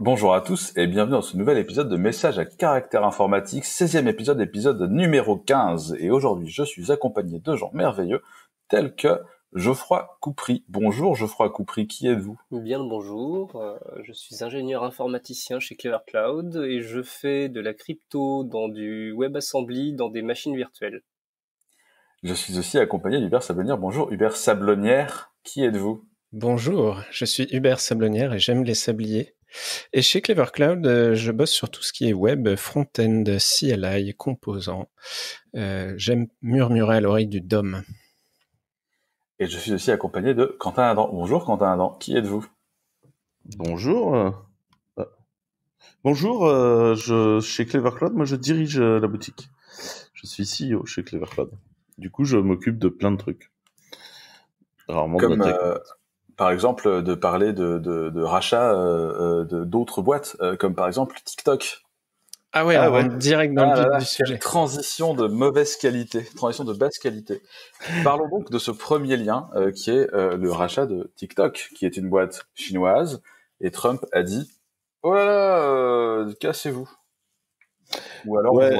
Bonjour à tous et bienvenue dans ce nouvel épisode de Message à caractère informatique, 16e épisode, épisode numéro 15. Et aujourd'hui, je suis accompagné de gens merveilleux tels que Geoffroy Coupry. Bonjour Geoffroy Coupry, qui êtes-vous? Bien le bonjour, euh, je suis ingénieur informaticien chez Clever Cloud et je fais de la crypto dans du WebAssembly dans des machines virtuelles. Je suis aussi accompagné d'Hubert Sablonnière. Bonjour Hubert Sablonnière, qui êtes-vous? Bonjour, je suis Hubert Sablonnière et j'aime les sabliers. Et chez Clever Cloud, euh, je bosse sur tout ce qui est web, front-end, CLI, composants. Euh, j'aime murmurer à l'oreille du DOM. Et je suis aussi accompagné de Quentin Adam. Bonjour Quentin Adam, qui êtes-vous? Bonjour. Euh, bonjour, je, chez Clever Cloud, moi je dirige la boutique. Je suis CEO chez Clever Cloud. Du coup, je m'occupe de plein de trucs. Rarement Comme, par exemple, de parler de, de, de rachat euh, euh d'autres boîtes, euh, comme par exemple TikTok. Ah ouais, ah direct dans le ah du sujet. Transition de mauvaise qualité, transition de basse qualité. Parlons donc de ce premier lien euh, qui est le rachat de TikTok, qui est une boîte chinoise, et Trump a dit "Oh là là, cassez-vous." Ou alors ouais.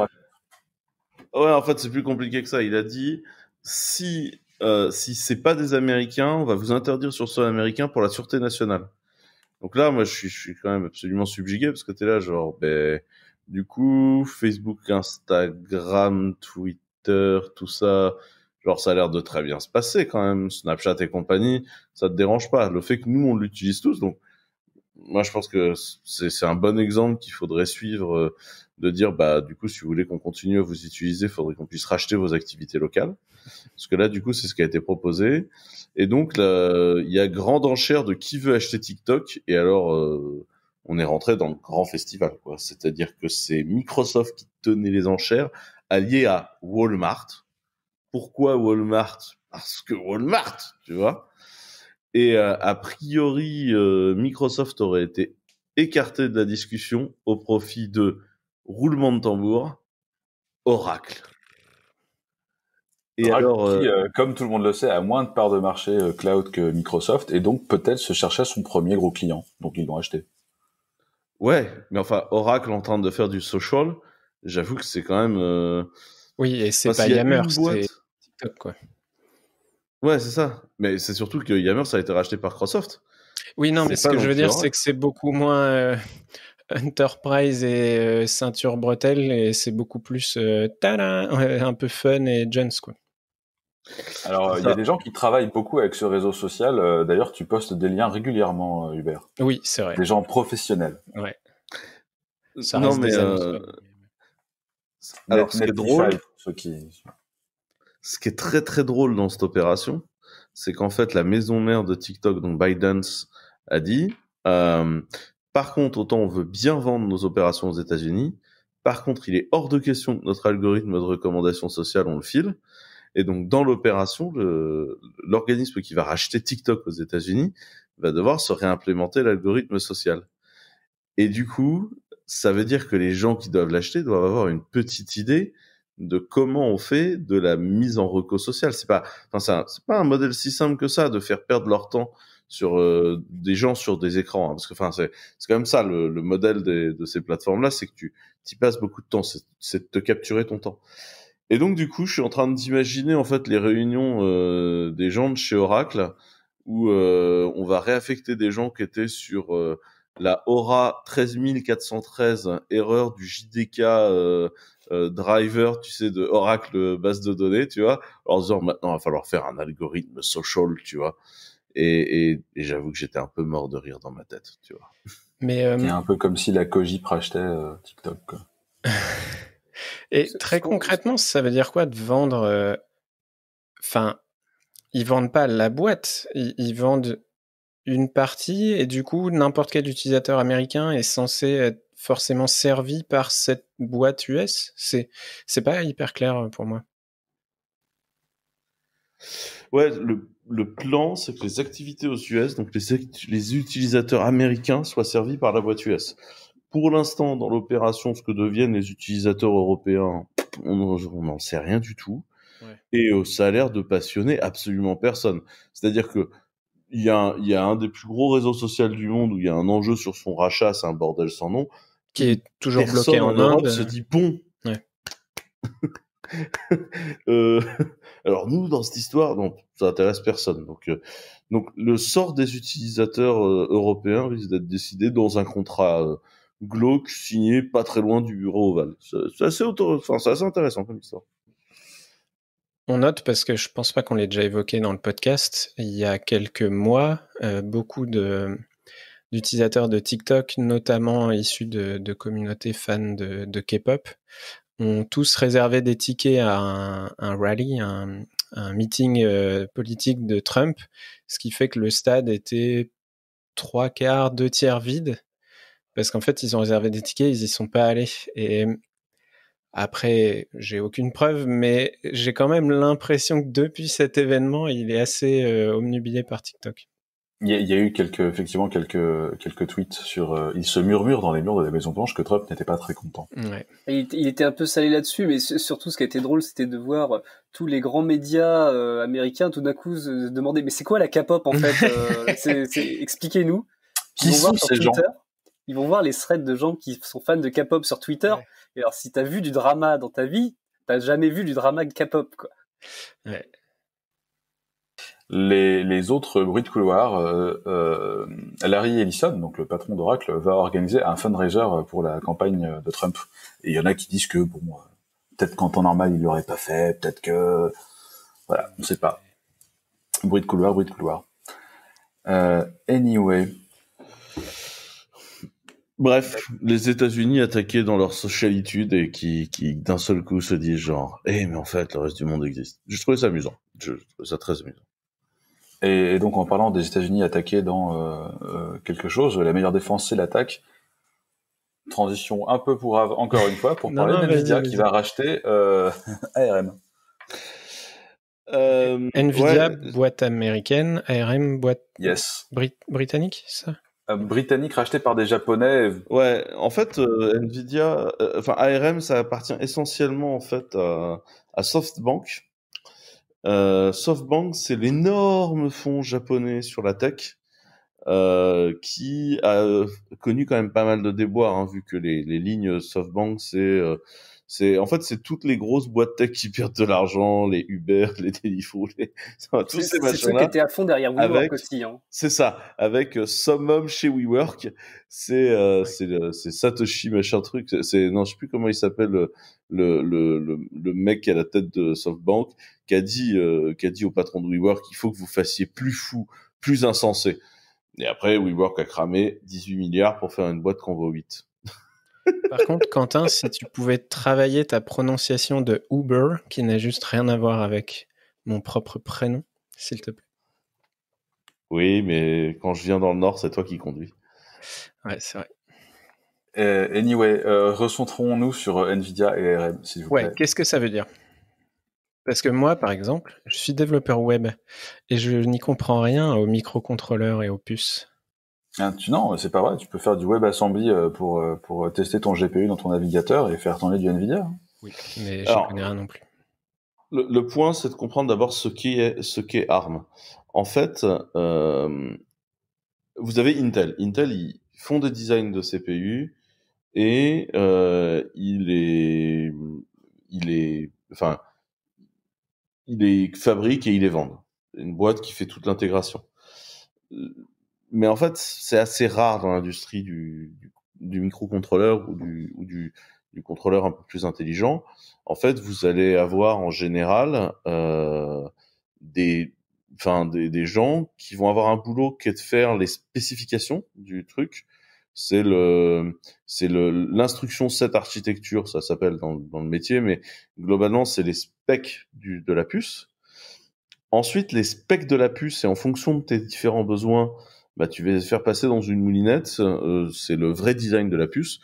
ouais, en fait, c'est plus compliqué que ça. Il a dit si euh, si c'est pas des Américains, on va vous interdire sur le sol américain pour la sûreté nationale. Donc là, moi, je suis, je suis quand même absolument subjugué parce que t'es là, genre, ben, du coup, Facebook, Instagram, Twitter, tout ça, genre, ça a l'air de très bien se passer quand même. Snapchat et compagnie, ça te dérange pas. Le fait que nous, on l'utilise tous, donc, moi, je pense que c'est un bon exemple qu'il faudrait suivre, euh, de dire, bah, du coup, si vous voulez qu'on continue à vous utiliser, il faudrait qu'on puisse racheter vos activités locales. Parce que là, du coup, c'est ce qui a été proposé. Et donc, il y a grande enchère de qui veut acheter TikTok. Et alors, euh, on est rentré dans le grand festival, quoi. C'est-à-dire que c'est Microsoft qui tenait les enchères, allié à Walmart. Pourquoi Walmart? Parce que Walmart, tu vois? Et euh, a priori, euh, Microsoft aurait été écarté de la discussion au profit de roulement de tambour, Oracle. Et alors, qui, euh, comme tout le monde le sait, a moins de parts de marché cloud que Microsoft, et donc peut-être se chercher son premier gros client, donc ils l'ont acheté. Ouais, mais enfin, Oracle en train de faire du social, j'avoue que c'est quand même. Oui, et c'est pas Yammer, c'est TikTok, quoi. Ouais, c'est ça. Mais c'est surtout que Yammer, ça a été racheté par Microsoft. Oui, non, mais ce que je veux dire, c'est que c'est beaucoup moins euh, Enterprise et euh, ceinture bretelle et c'est beaucoup plus euh, un peu fun et gens, quoi. Alors, il y a des gens qui travaillent beaucoup avec ce réseau social. D'ailleurs, tu postes des liens régulièrement, Hubert. Oui, c'est vrai. Des gens professionnels. Ouais. Ça non, mais. Alors, c'est drôle. Ceux qui ce qui est très très drôle dans cette opération, c'est qu'en fait la maison mère de TikTok, donc ByteDance, a dit euh, par contre, autant on veut bien vendre nos opérations aux États-Unis. Par contre, il est hors de question que notre algorithme de recommandation sociale on le file. Et donc dans l'opération, l'organisme qui va racheter TikTok aux États-Unis va devoir se réimplémenter l'algorithme social. Et du coup, ça veut dire que les gens qui doivent l'acheter doivent avoir une petite idée de comment on fait de la mise en reco social. C'est pas, enfin, c'est pas un modèle si simple que ça de faire perdre leur temps sur euh, des gens sur des écrans, hein, parce que enfin c'est c'est quand même ça le, le modèle de ces plateformes là, c'est que tu y passes beaucoup de temps, c'est de te capturer ton temps. Et donc du coup, je suis en train d'imaginer en fait les réunions euh, des gens de chez Oracle où euh, on va réaffecter des gens qui étaient sur la Aura 13413 erreur du JDK euh, driver, tu sais, de Oracle base de données, tu vois, en disant maintenant il va falloir faire un algorithme social, tu vois. Et, et, j'avoue que j'étais un peu mort de rire dans ma tête, tu vois. Mais euh... c'est un peu comme si la Cogip rachetait euh, TikTok. Quoi. et très concrètement, ça veut dire quoi de vendre euh, Enfin, ils vendent pas la boîte, ils, ils vendent une partie et du coup n'importe quel utilisateur américain est censé être forcément servi par cette boîte US C'est c'est pas hyper clair euh, pour moi. Ouais, le, le plan, c'est que les activités aux US, donc les, les utilisateurs américains, soient servis par la boîte US. Pour l'instant, dans l'opération, ce que deviennent les utilisateurs européens, on n'en sait rien du tout. Ouais. Et euh, ça a l'air de passionner absolument personne. C'est-à-dire que il y, a, il y a un des plus gros réseaux sociaux du monde où il y a un enjeu sur son rachat, c'est un bordel sans nom. Qui est toujours bloqué en, Europe. se dit bon. Ouais. euh, alors nous, dans cette histoire, non, ça intéresse personne. Donc, euh, donc le sort des utilisateurs euh, européens risque d'être décidé dans un contrat euh, glauque signé pas très loin du bureau ovale. C'est assez, enfin, assez intéressant comme histoire. On note parce que je pense pas qu'on l'ait déjà évoqué dans le podcast. Il y a quelques mois, beaucoup de d'utilisateurs de TikTok, notamment issus de, communautés fans de, K-pop, ont tous réservé des tickets à un, un rally, un, meeting euh, politique de Trump, ce qui fait que le stade était trois quarts, deux tiers vide, parce qu'en fait ils ont réservé des tickets, ils y sont pas allés. Après, j'ai aucune preuve, mais j'ai quand même l'impression que depuis cet événement, il est assez euh, omnubilé par TikTok. Il y, a, eu quelques, effectivement, quelques, quelques tweets sur. Euh, il se murmure dans les murs de la Maison Blanche que Trump n'était pas très content. Ouais. Il, était un peu salé là-dessus, mais surtout, ce qui a été drôle, c'était de voir euh, tous les grands médias euh, américains tout d'un coup se demander, mais c'est quoi la K-pop en fait Expliquez-nous. Qui sont ces gens? Ils vont voir les threads de gens qui sont fans de K-pop sur Twitter. Et alors, si t'as vu du drama dans ta vie, t'as jamais vu du drama de K-pop, quoi. Ouais les, les, autres bruits de couloir, euh, euh, Larry Ellison, donc le patron d'Oracle, va organiser un fundraiser pour la campagne de Trump. Et il y en a qui disent que bon, euh, peut-être qu'en temps normal il l'aurait pas fait, peut-être que voilà, on sait pas. Bruit de couloir, bruit de couloir. Euh, anyway. Bref, les États-Unis attaqués dans leur socialitude et qui, qui d'un seul coup se disent genre, eh mais en fait le reste du monde existe. Je trouvais ça amusant. Je trouvais ça très amusant. Et, donc en parlant des États-Unis attaqués dans euh, euh, quelque chose, la meilleure défense c'est l'attaque. Transition un peu pour encore une fois pour parler d'Nvidia qui va racheter euh, ARM. Nvidia boîte américaine, ARM boîte yes. britannique, ça? Britannique racheté par des Japonais. Ouais, en fait, Nvidia, enfin ARM, ça appartient essentiellement en fait à SoftBank, euh, SoftBank, c'est l'énorme fonds japonais sur la tech euh, qui a connu quand même pas mal de déboires, hein, vu que les, lignes SoftBank, c'est euh, c'est en fait c'est toutes les grosses boîtes tech qui perdent de l'argent, les Uber, les Deliveroo, les tous ces machins C'est ceux qui étaient à fond derrière WeWork aussi. Hein. C'est ça, avec euh, Summum chez WeWork, c'est euh, c'est c'est Satoshi machin truc, c'est non je sais plus comment il s'appelle le, le le, le mec qui a la tête de SoftBank qui a dit euh, qui a dit au patron de WeWork qu'il faut que vous fassiez plus fou, plus insensé. Et après WeWork a cramé 18 milliards pour faire une boîte qu'on vaut 8. Par contre, Quentin, si tu pouvais travailler ta prononciation de Uber, qui n'a juste rien à voir avec mon propre prénom, s'il te plaît. Oui, mais quand je viens dans le Nord, c'est toi qui conduis. Ouais, c'est vrai. Euh, anyway, euh, recentrons-nous sur euh, Nvidia et ARM, s'il vous plaît. Ouais, qu'est-ce que ça veut dire? Parce que moi, par exemple, je suis développeur web et je n'y comprends rien aux microcontrôleurs et aux puces. Ah, tu, non, c'est pas vrai. Tu peux faire du WebAssembly euh, pour, euh, pour tester ton GPU dans ton navigateur et faire tourner du NVIDIA. Oui, mais je connais rien non plus. Le, point, c'est de comprendre d'abord ce qu'est ce qu'est ARM. En fait, euh, vous avez Intel. Intel, ils font des designs de CPU et euh, il est, il est, enfin, il les fabrique et il les vend. Une boîte qui fait toute l'intégration mais en fait, c'est assez rare dans l'industrie du, du, microcontrôleur ou, du, ou du, du, contrôleur un peu plus intelligent. En fait, vous allez avoir en général euh, des, enfin, des, des, gens qui vont avoir un boulot qui est de faire les spécifications du truc. C'est le, c'est le, l'instruction set architecture, ça s'appelle dans, dans le métier, mais globalement, c'est les specs du, de la puce. Ensuite, les specs de la puce, et en fonction de tes différents besoins, bah, tu vas faire passer dans une moulinette, euh, c'est le vrai design de la puce.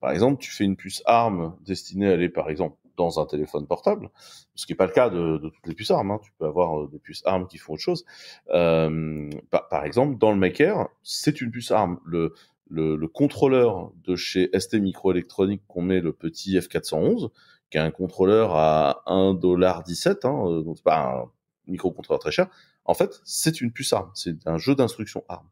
Par exemple, tu fais une puce ARM destinée à aller, par exemple, dans un téléphone portable, ce qui n'est pas le cas de, toutes les puces ARM. Hein. Tu peux avoir euh, des puces ARM qui font autre chose. Euh, par, exemple, dans le Maker, c'est une puce ARM. Le, le, le, contrôleur de chez ST Microelectronics qu'on met le petit F411, qui est un contrôleur à 1,17$, hein, donc c'est pas un microcontrôleur très cher. En fait, c'est une puce ARM, c'est un jeu d'instruction ARM.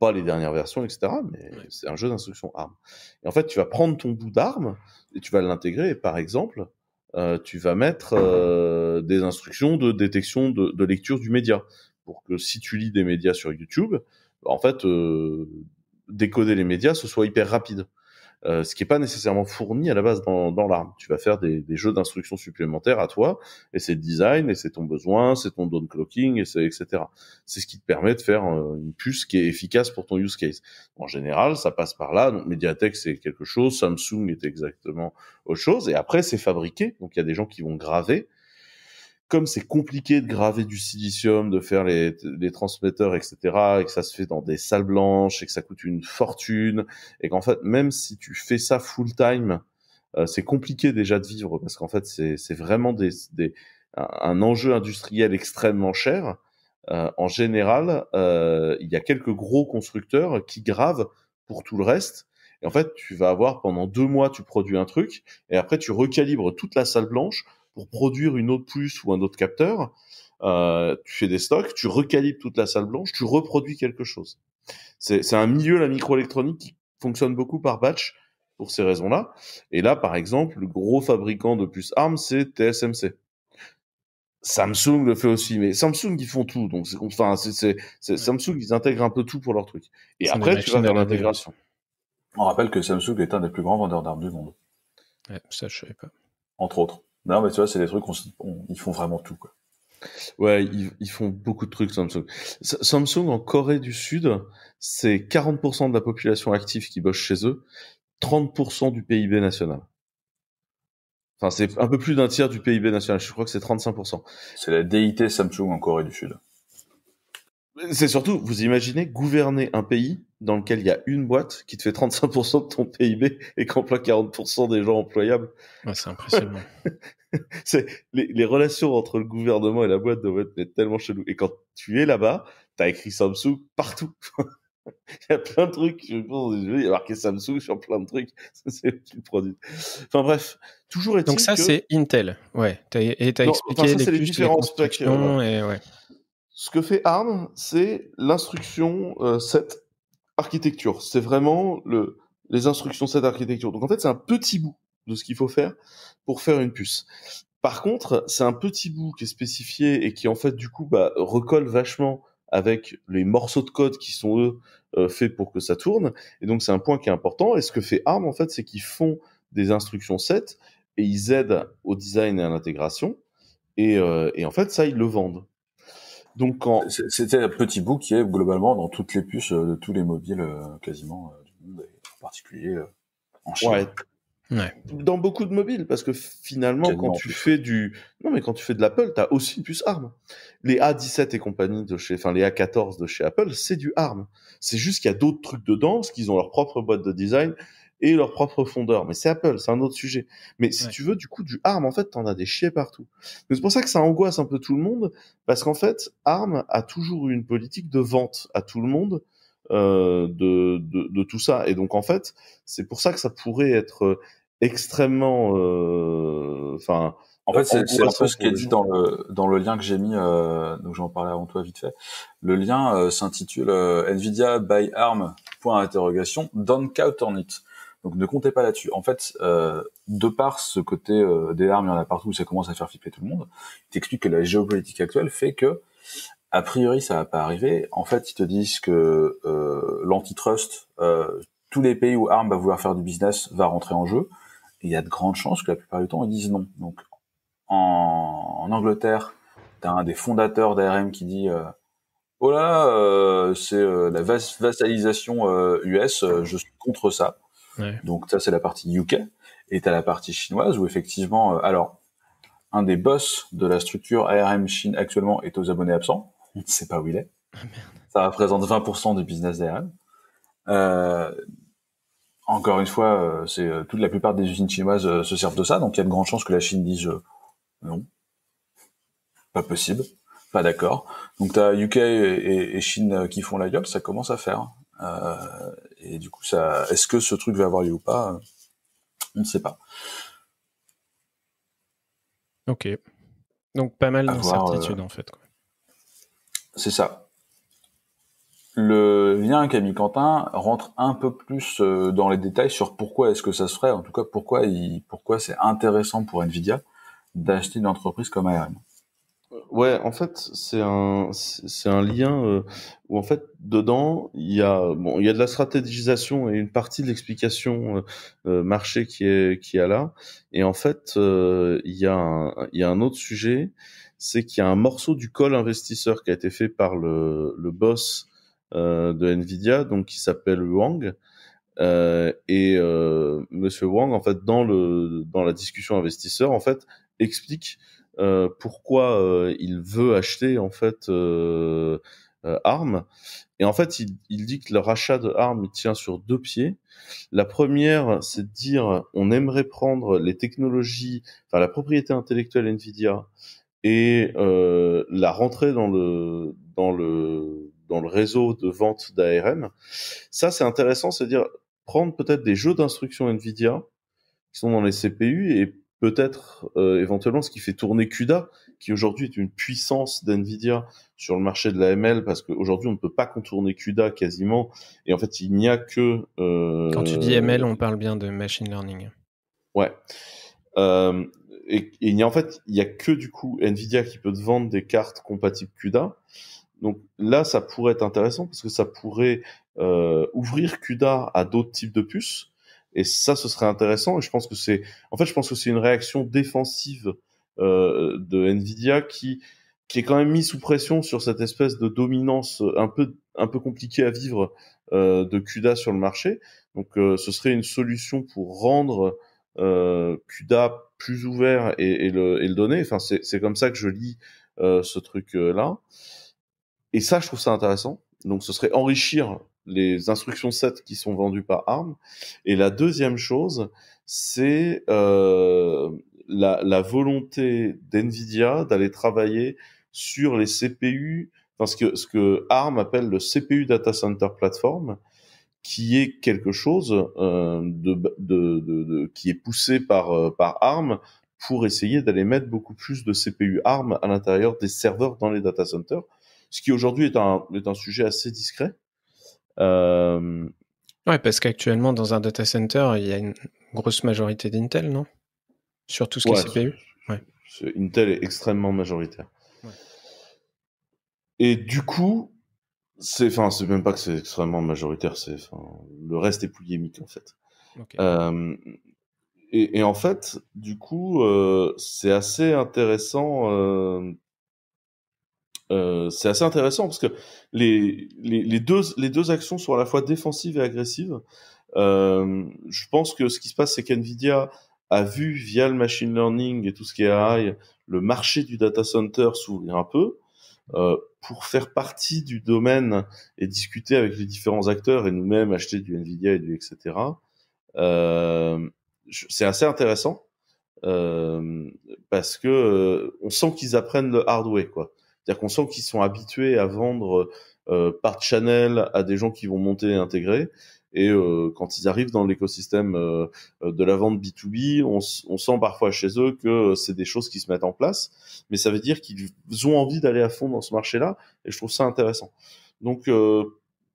Pas les dernières versions, etc., mais c'est un jeu d'instruction ARM. Et en fait, tu vas prendre ton bout d'ARM et tu vas l'intégrer. Et par exemple, euh, tu vas mettre euh, des instructions de détection de, de, lecture du média pour que si tu lis des médias sur YouTube, en fait, euh, décoder les médias, ce soit hyper rapide. Euh, ce qui n'est pas nécessairement fourni à la base dans, dans l'arme. Tu vas faire des, des jeux d'instructions supplémentaires à toi, et c'est le design, et c'est ton besoin, c'est ton downclocking, et c'est etc. C'est ce qui te permet de faire euh, une puce qui est efficace pour ton use case. En général, ça passe par là. Donc Mediatek c'est quelque chose, Samsung est exactement autre chose, et après c'est fabriqué. Donc il y a des gens qui vont graver comme c'est compliqué de graver du silicium, de faire les, transmetteurs, etc., et que ça se fait dans des salles blanches, et que ça coûte une fortune, et qu'en fait, même si tu fais ça full time, euh, c'est compliqué déjà de vivre, parce qu'en fait, c'est vraiment un, enjeu industriel extrêmement cher. Euh, en général, euh, il y a quelques gros constructeurs qui gravent pour tout le reste. Et en fait, tu vas avoir pendant deux mois, tu produis un truc, et après, tu recalibres toute la salle blanche pour produire une autre puce ou un autre capteur, euh, tu fais des stocks, tu recalibres toute la salle blanche, tu reproduis quelque chose. C'est un milieu, la microélectronique, qui fonctionne beaucoup par batch pour ces raisons-là. Et là, par exemple, le gros fabricant de puces ARM, c'est TSMC. Samsung le fait aussi, mais Samsung ils font tout, donc enfin c'est Samsung ils intègrent un peu tout pour leur truc. Et après tu vas vers l'intégration. On rappelle que Samsung est un des plus grands vendeurs d'armes du monde. Ouais, ça je savais pas. Entre autres. Non, mais tu vois, c'est des trucs, on, ils font vraiment tout, quoi. Ouais, ils, ils, font beaucoup de trucs, Samsung. Samsung, en Corée du Sud, c'est 40% de la population active qui bosse chez eux, 30% du PIB national. Enfin, c'est un peu plus d'un tiers du PIB national. Je crois que c'est 35%. C'est la DIT Samsung en Corée du Sud. C'est surtout, vous imaginez gouverner un pays dans lequel il y a une boîte qui te fait 35% de ton PIB et qui emploie 40% des gens employables. Ouais, c'est impressionnant. c'est les, les, relations entre le gouvernement et la boîte doivent être tellement chelou. Et quand tu es là-bas, t'as écrit Samsung partout. il y a plein de trucs. Je pense, il y a marqué Samsung sur plein de trucs. c'est le produit. Enfin bref, toujours est Donc ça, que... c'est Intel. Ouais. As, et t'as expliqué enfin, ça, les, les. Euh, et ouais. Ce que fait ARM, c'est l'instruction euh, 7 architecture. C'est vraiment le, les instructions 7 architecture. Donc en fait, c'est un petit bout de ce qu'il faut faire pour faire une puce. Par contre, c'est un petit bout qui est spécifié et qui en fait du coup bah, recolle vachement avec les morceaux de code qui sont eux euh, faits pour que ça tourne. Et donc c'est un point qui est important. Et ce que fait ARM en fait, c'est qu'ils font des instructions 7 et ils aident au design et à l'intégration. Et, euh, et en fait, ça, ils le vendent. Donc quand c'était un petit bout qui est globalement dans toutes les puces de tous les mobiles euh, quasiment euh, du monde, en particulier euh, en Chine. Ouais. Ouais. Dans beaucoup de mobiles, parce que finalement, quand tu fais du, non mais quand tu fais de l'Apple, t'as aussi une puce ARM. Les A17 et compagnie de chez, enfin les A14 de chez Apple, c'est du ARM. C'est juste qu'il y a d'autres trucs dedans, parce qu'ils ont leur propre boîte de design et leur propre fondeur. Mais c'est Apple, c'est un autre sujet. Mais si ouais. tu veux, du coup, du ARM, en fait, t'en as des chiés partout. C'est pour ça que ça angoisse un peu tout le monde, parce qu'en fait, ARM a toujours eu une politique de vente à tout le monde euh, de, de, de, tout ça. Et donc, en fait, c'est pour ça que ça pourrait être extrêmement... Enfin... Euh, en fait, c'est un peu ce qui est dit dans le, dans le lien que j'ai mis, euh, donc j'en parlais avant toi vite fait. Le lien euh, s'intitule euh, Nvidia by ARM, point d'interrogation, don't count on it. Donc ne comptez pas là-dessus. En fait, euh, de par ce côté euh, des armes, il y en a partout, ça commence à faire flipper tout le monde. Il t'explique que la géopolitique actuelle fait que, a priori, ça va pas arriver. En fait, ils te disent que euh, l'antitrust, tous les pays où ARM va vouloir faire du business va rentrer en jeu. Il y a de grandes chances que la plupart du temps, ils disent non. Donc, en, Angleterre, t'as un des fondateurs d'ARM qui dit oh là, c'est la vas vassalisation US, je suis contre ça. Ouais. Donc ça c'est la partie UK et t'as la partie chinoise où effectivement, euh, alors un des boss de la structure ARM Chine actuellement est aux abonnés absents. On ne sait pas où il est. Oh, ça représente 20% du business d'ARM. Euh, encore une fois, euh, c'est euh, toute la plupart des usines chinoises se servent de ça, donc il y a de grandes chances que la Chine dise non, pas possible, pas d'accord. Donc t'as UK et, et, et, Chine qui font la gueule, ça commence à faire. Euh, et du coup, ça, est-ce que ce truc va avoir lieu ou pas On ne sait pas. Ok. Donc pas mal d'incertitudes en fait. C'est ça. Le lien mis Quentin rentre un peu plus dans les détails sur pourquoi est-ce que ça se ferait, en tout cas pourquoi il, pourquoi c'est intéressant pour Nvidia d'acheter une entreprise comme ARM. Ouais, en fait, c'est un c'est un lien euh, où en fait dedans il y a bon il y a de la stratégisation et une partie de l'explication euh, euh, marché qui est qui est là. Et en fait il y a un, il y a un autre sujet c'est qu'il y a un morceau du call investisseur qui a été fait par le le boss de Nvidia donc qui s'appelle Wang. Et Monsieur Wang en fait dans le dans la discussion investisseur en fait explique euh, pourquoi euh, il veut acheter en fait euh, ARM. Et en fait, il, il, dit que le rachat de ARM tient sur deux pieds. La première, c'est de dire on aimerait prendre les technologies, enfin la propriété intellectuelle Nvidia et euh, la rentrer dans le dans le dans le réseau de vente d'ARM. Ça, c'est intéressant, c'est à dire prendre peut-être des jeux d'instruction Nvidia qui sont dans les CPU et peut-être euh, éventuellement ce qui fait tourner CUDA, qui aujourd'hui est une puissance d'NVIDIA sur le marché de la ML, parce qu'aujourd'hui on ne peut pas contourner CUDA quasiment, et en fait il n'y a que... Euh, Quand tu dis ML, on parle bien de machine learning. Ouais. Euh, et, il n'y a en fait, il y a que du coup NVIDIA qui peut te vendre des cartes compatibles CUDA. Donc là, ça pourrait être intéressant parce que ça pourrait ouvrir CUDA à d'autres types de puces et ça, ce serait intéressant. Et je pense que c'est, en fait, je pense que c'est une réaction défensive euh, de Nvidia qui qui est quand même mis sous pression sur cette espèce de dominance un peu un peu compliquée à vivre euh, de CUDA sur le marché. Donc, euh, ce serait une solution pour rendre euh, CUDA plus ouvert et, et, le, et le donner. Enfin, c'est comme ça que je lis euh, ce truc là. Et ça, je trouve ça intéressant. Donc, ce serait enrichir les instructions 7 qui sont vendues par ARM. Et la deuxième chose, c'est euh, la, la, volonté d'NVIDIA d'aller travailler sur les CPU, parce que ce que ARM appelle le CPU Data Center Platform, qui est quelque chose euh, de, de, de, qui est poussé par, euh, par ARM pour essayer d'aller mettre beaucoup plus de CPU ARM à l'intérieur des serveurs dans les data centers, ce qui aujourd'hui est un, est un sujet assez discret. Euh... Ouais, parce qu'actuellement, dans un data center, il y a une grosse majorité d'Intel, non? Sur tout ce qui est CPU ouais. Intel est extrêmement majoritaire. Ouais. Et du coup, c'est, enfin, c'est même pas que c'est extrêmement majoritaire, c'est, le reste est polyémique en fait. Okay. Euh, et, et, en fait, du coup, euh, c'est assez intéressant euh, euh, c'est assez intéressant parce que les, les, les, deux, les deux actions sont à la fois défensives et agressives. Euh, je pense que ce qui se passe, c'est qu'NVIDIA a vu via le machine learning et tout ce qui est AI le marché du data center s'ouvrir un peu. Euh, pour faire partie du domaine et discuter avec les différents acteurs et nous-mêmes acheter du Nvidia et du etc. Euh, c'est assez intéressant euh, parce que on sent qu'ils apprennent le hardware quoi. C'est-à-dire qu'on sent qu'ils sont habitués à vendre euh, par channel à des gens qui vont monter et intégrer. Et euh, quand ils arrivent dans l'écosystème euh, de la vente B2B, on, on, sent parfois chez eux que c'est des choses qui se mettent en place. Mais ça veut dire qu'ils ont envie d'aller à fond dans ce marché-là. Et je trouve ça intéressant. Donc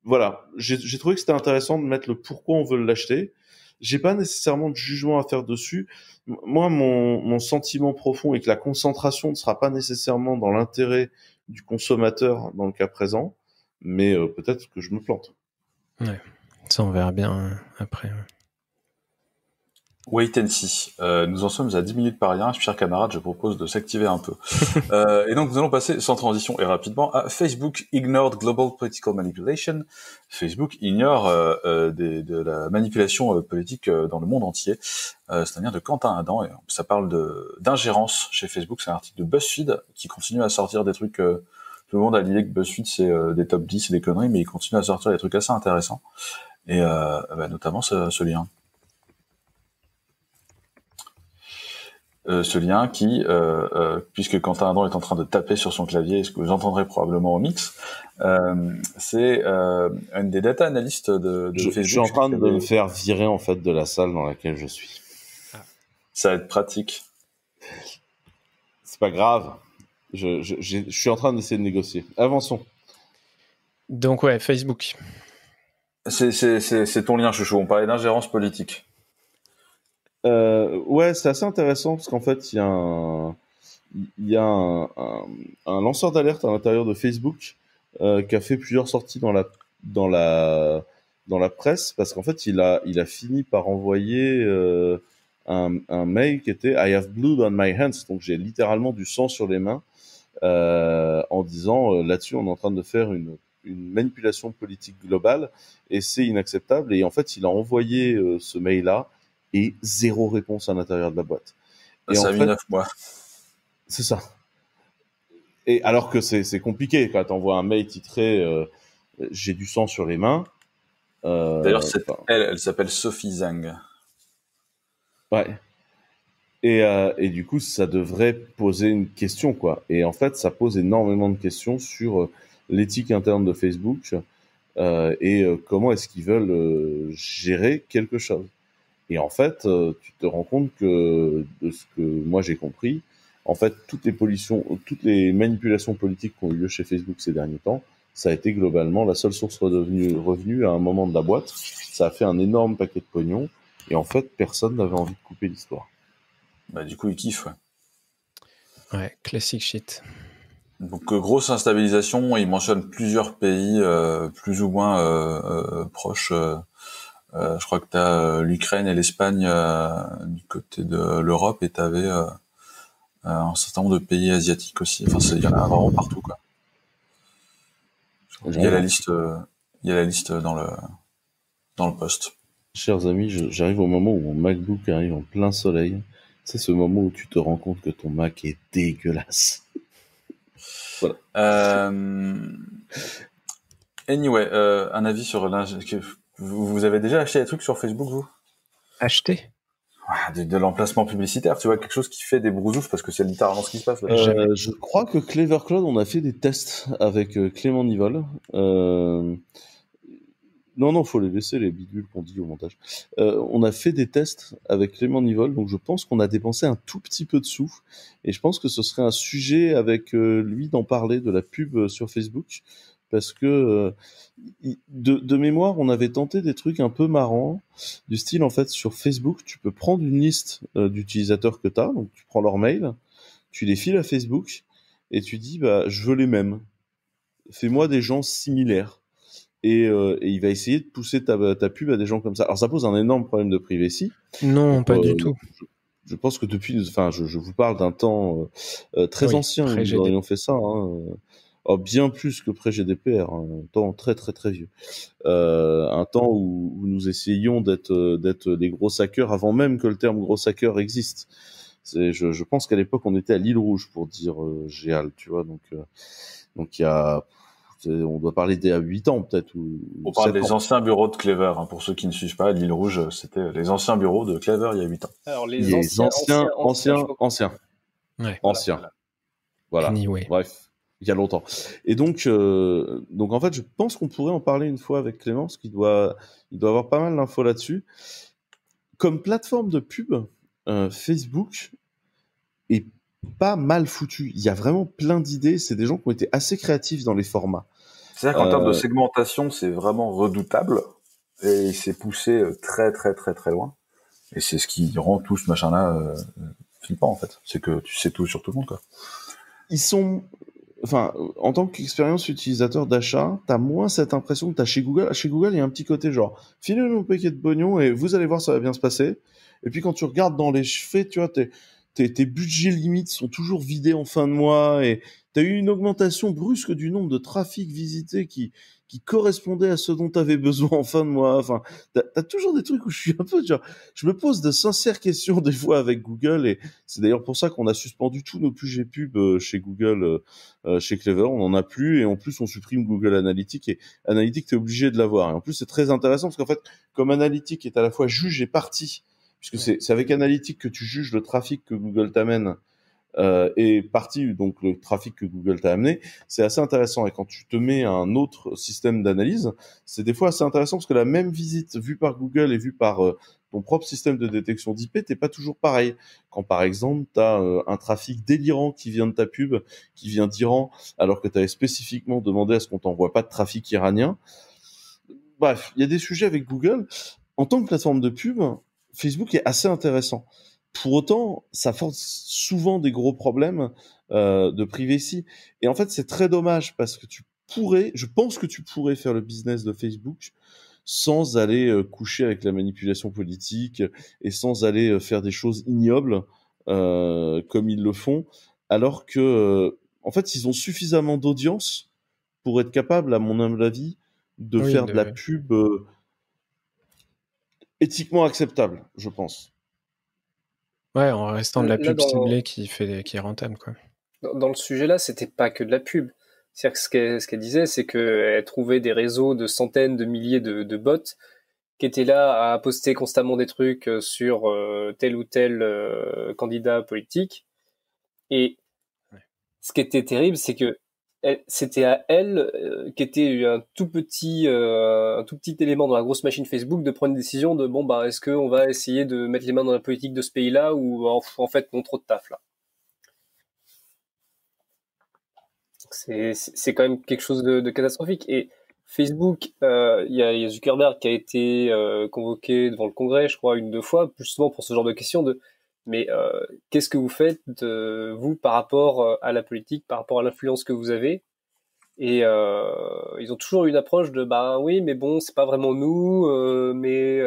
voilà, j'ai trouvé que c'était intéressant de mettre le pourquoi on veut l'acheter. J'ai pas nécessairement de jugement à faire dessus. Moi, mon, mon sentiment profond est que la concentration ne sera pas nécessairement dans l'intérêt du consommateur dans le cas présent, mais euh, peut-être que je me plante. Ouais, ça on verra bien hein, après. Wait and see. Euh, nous en sommes à 10 minutes par lien. Chers camarades, je propose de s'activer un peu. euh, et donc, nous allons passer sans transition et rapidement à Facebook Ignored Global Political Manipulation. Facebook ignore euh, euh des, de la manipulation euh, politique euh, dans le monde entier. C'est-à-dire de Quentin Adam. Et ça parle d'ingérence chez Facebook. C'est un article de BuzzFeed qui continue à sortir des trucs... tout le monde a l'idée que BuzzFeed, c'est des top 10 et des conneries, mais il continue à sortir des trucs assez intéressants. Et bah, notamment ce, ce lien. Euh, ce lien qui, euh, euh, puisque Quentin Adam est en train de taper sur son clavier, ce que vous entendrez probablement au mix, c'est une des data analystes de, de je, Facebook. Je suis en train de me faire virer en fait de la salle dans laquelle je suis. Ça va être pratique. C'est pas grave. Je, je, je suis en train d'essayer de négocier. Avançons. Donc ouais, Facebook. C'est ton lien, chouchou. On parlait d'ingérence politique. Euh, ouais, c'est assez intéressant parce qu'en fait, il y a un, y a un, un, lanceur d'alerte à l'intérieur de Facebook euh, qui a fait plusieurs sorties dans la, dans la, dans la presse parce qu'en fait, il a, il a fini par envoyer euh, un, un, mail qui était I have blood on my hands, donc j'ai littéralement du sang sur les mains, euh, en disant euh, là-dessus, on est en train de faire une une manipulation politique globale et c'est inacceptable. Et en fait, il a envoyé euh, ce mail-là et zéro réponse à l'intérieur de la boîte. Et ça a mis neuf mois. C'est ça. Et alors que c'est compliqué quand tu envoies un mail titré euh, J'ai du sang sur les mains. Euh, D'ailleurs, elle, elle s'appelle Sophie Zhang. Ouais. Et, euh, et, du coup, ça devrait poser une question, quoi. Et en fait, ça pose énormément de questions sur l'éthique interne de Facebook et comment est-ce qu'ils veulent gérer quelque chose. Et en fait, tu te rends compte que de ce que moi j'ai compris, en fait, toutes les pollutions, toutes les manipulations politiques qui ont eu lieu chez Facebook ces derniers temps, ça a été globalement la seule source de revenus à un moment de la boîte. Ça a fait un énorme paquet de pognon. Et en fait, personne n'avait envie de couper l'histoire. Bah, du coup, ils kiffent, ouais. Ouais, classic shit. Donc euh, grosse instabilisation, il mentionne plusieurs pays euh, plus ou moins euh, proches. Je crois que tu as l'Ukraine et l'Espagne du côté de l'Europe et tu avais un certain nombre de pays asiatiques aussi. Enfin, il y en a vraiment partout. Quoi. Il y a la liste, il y a la liste dans le dans le poste. Chers amis, j'arrive au moment où mon MacBook arrive en plein soleil. C'est ce moment où tu te rends compte que ton Mac est dégueulasse. Euh, anyway, euh, un avis sur vous avez déjà acheté des trucs sur Facebook, vous? Acheté de, l'emplacement publicitaire, tu vois, quelque chose qui fait des brousoufs parce que c'est littéralement ce qui se passe. Euh, je crois que Clever Cloud, on a fait des tests avec Clément Nivol. Euh, non, non, faut les laisser, les bidules qu'on dit au montage. Euh, on a fait des tests avec Clément Nivol, donc je pense qu'on a dépensé un tout petit peu de sous. Et je pense que ce serait un sujet avec euh, lui d'en parler de la pub euh, sur Facebook. Parce que de, de, mémoire, on avait tenté des trucs un peu marrants, du style en fait sur Facebook, tu peux prendre une liste d'utilisateurs que tu as, donc tu prends leur mail, tu les files à Facebook et tu dis bah je veux les mêmes. Fais-moi des gens similaires et, euh, et, il va essayer de pousser ta, ta, pub à des gens comme ça. Alors ça pose un énorme problème de privacy. Non, pas du euh, tout. Je, pense que depuis, enfin, je, je vous parle d'un temps euh, très ancien où nous aurions fait ça. Hein. Oh, bien plus que pré-GDPR, hein. un temps très très très vieux. un temps où, où nous essayions d'être d'être des gros hackers avant même que le terme gros hacker existe. Je, je, pense qu'à l'époque on était à l'île rouge pour dire euh, Géal, tu vois. Donc donc il y a on doit parler d'il y a 8 ans peut-être. On parle des anciens bureaux de Clever. Hein. Pour ceux qui ne suivent pas, l'île rouge, c'était les anciens bureaux de Clever il y a 8 ans. Alors les, anciens, anciens, anciens, anciens. Anciens. Voilà. Bref, il y a longtemps. Et donc, euh, donc en fait, je pense qu'on pourrait en parler une fois avec Clémence, qui doit, il doit avoir pas mal d'infos là-dessus. Comme plateforme de pub, euh, Facebook est pas mal foutu. Il y a vraiment plein d'idées. C'est des gens qui ont été assez créatifs dans les formats. C'est-à-dire qu'en termes de euh, segmentation, c'est vraiment redoutable et c'est poussé euh, très très très très loin. Et c'est ce qui rend tout ce machin-là flippant en fait. C'est que tu sais tout sur tout le monde quoi. Ils sont, enfin, en tant qu'expérience utilisateur d'achat, t'as moins cette impression que t'as chez Google. Chez Google, il y a un petit côté genre, filez-nous un paquet de pognon et vous allez voir, ça va bien se passer. Et puis quand tu regardes dans les cheveux, tu vois, t'es tes, budgets limites sont toujours vidés en fin de mois et tu as eu une augmentation brusque du nombre de trafics visités qui, qui correspondait à ce dont tu avais besoin en fin de mois. Enfin, tu as, toujours des trucs où je suis un peu genre, je me pose de sincères questions des fois avec Google et c'est d'ailleurs pour ça qu'on a suspendu tous nos budgets pub euh, chez Google, euh, euh, chez Clever, on en a plus et en plus on supprime Google Analytics et Analytics tu es obligé de l'avoir. Et en plus c'est très intéressant parce qu'en fait, comme Analytics est à la fois juge et partie puisque c'est avec Analytics que tu juges le trafic que Google t'amène euh, est parti, donc le trafic que Google t'a amené, c'est assez intéressant. Et quand tu te mets un autre système d'analyse, c'est des fois assez intéressant parce que la même visite vue par Google et vue par euh, ton propre système de détection d'IP, t'es pas toujours pareil. Quand par exemple, tu as euh, un trafic délirant qui vient de ta pub, qui vient d'Iran, alors que tu avais spécifiquement demandé à ce qu'on t'envoie pas de trafic iranien. Bref, il y a des sujets avec Google. En tant que plateforme de pub, Facebook est assez intéressant. Pour autant, ça force souvent des gros problèmes euh, de privacy. Et en fait, c'est très dommage parce que tu pourrais, je pense que tu pourrais faire le business de Facebook sans aller euh, coucher avec la manipulation politique et sans aller euh, faire des choses ignobles euh, comme ils le font, alors que, euh, en fait, ils ont suffisamment d'audience pour être capables, à mon humble avis, de Oui, faire de- de la pub euh, éthiquement acceptable, je pense. Ouais, en restant de la Là, pub dans- ciblée qui, fait, qui est rentable, quoi. Dans, dans le sujet là, c'était pas que de la pub. C'est-à-dire que ce qu'elle, ce qu'elle disait, c'est qu'elle trouvait des réseaux de centaines de milliers de, de bots qui étaient là à poster constamment des trucs euh, sur euh, tel ou tel euh, candidat politique. Et Ouais. ce qui était terrible, c'est que c'était à elle euh, qui était un tout petit euh, un tout petit élément dans la grosse machine Facebook de prendre une décision de bon bah est-ce qu'on va essayer de mettre les mains dans la politique de ce pays-là ou en, fait non trop de taf là. C'est quand même quelque chose de, catastrophique et Facebook, euh, il y, a, Zuckerberg qui a été convoqué devant le Congrès, je crois, une deux fois, justement pour ce genre de questions de mais euh, qu'est-ce que vous faites vous par rapport euh, à la politique, par rapport à l'influence que vous avez? Et euh, ils ont toujours eu une approche de bah oui, mais bon, c'est pas vraiment nous, mais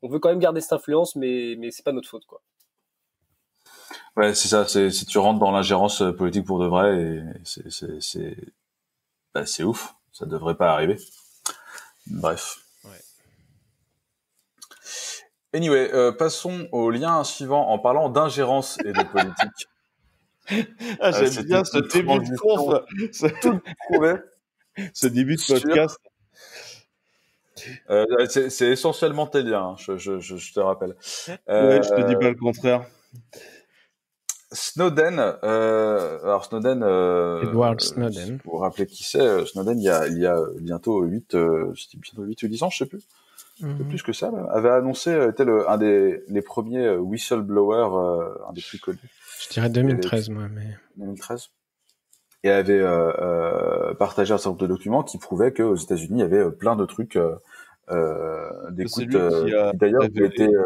on veut quand même garder cette influence, mais mais c'est pas notre faute quoi. Ouais, c'est ça. C'est si tu rentres dans l'ingérence politique pour de vrai, c'est c'est bah, c'est ouf. Ça devrait pas arriver. Bref. Anyway, euh, passons au lien suivant en parlant d'ingérence et de politique. Ah, j'aime j'aime bien ce ce début de conf, conf, ce début de Sur- podcast. Euh, c'est essentiellement tes liens, hein, je, je, je, je te rappelle. Ouais, je te dis Euh, pas le contraire. Snowden, euh, alors Snowden, euh, Edward euh, Snowden. Vous vous rappelez qui c'est euh, Snowden, il y a, il y a bientôt 8, euh, c'était bientôt 8 ou 10 ans, je sais plus, un peu Mhm. plus que ça, même, avait annoncé, euh, était le, un des les premiers euh, whistleblowers, euh, un des plus connus, Je dirais 2013, moi, mais. 2013, et avait euh, euh, partagé un certain nombre de documents qui prouvaient qu'aux États-Unis, il y avait plein de trucs euh, d'écoute, euh, qui a d'ailleurs été euh,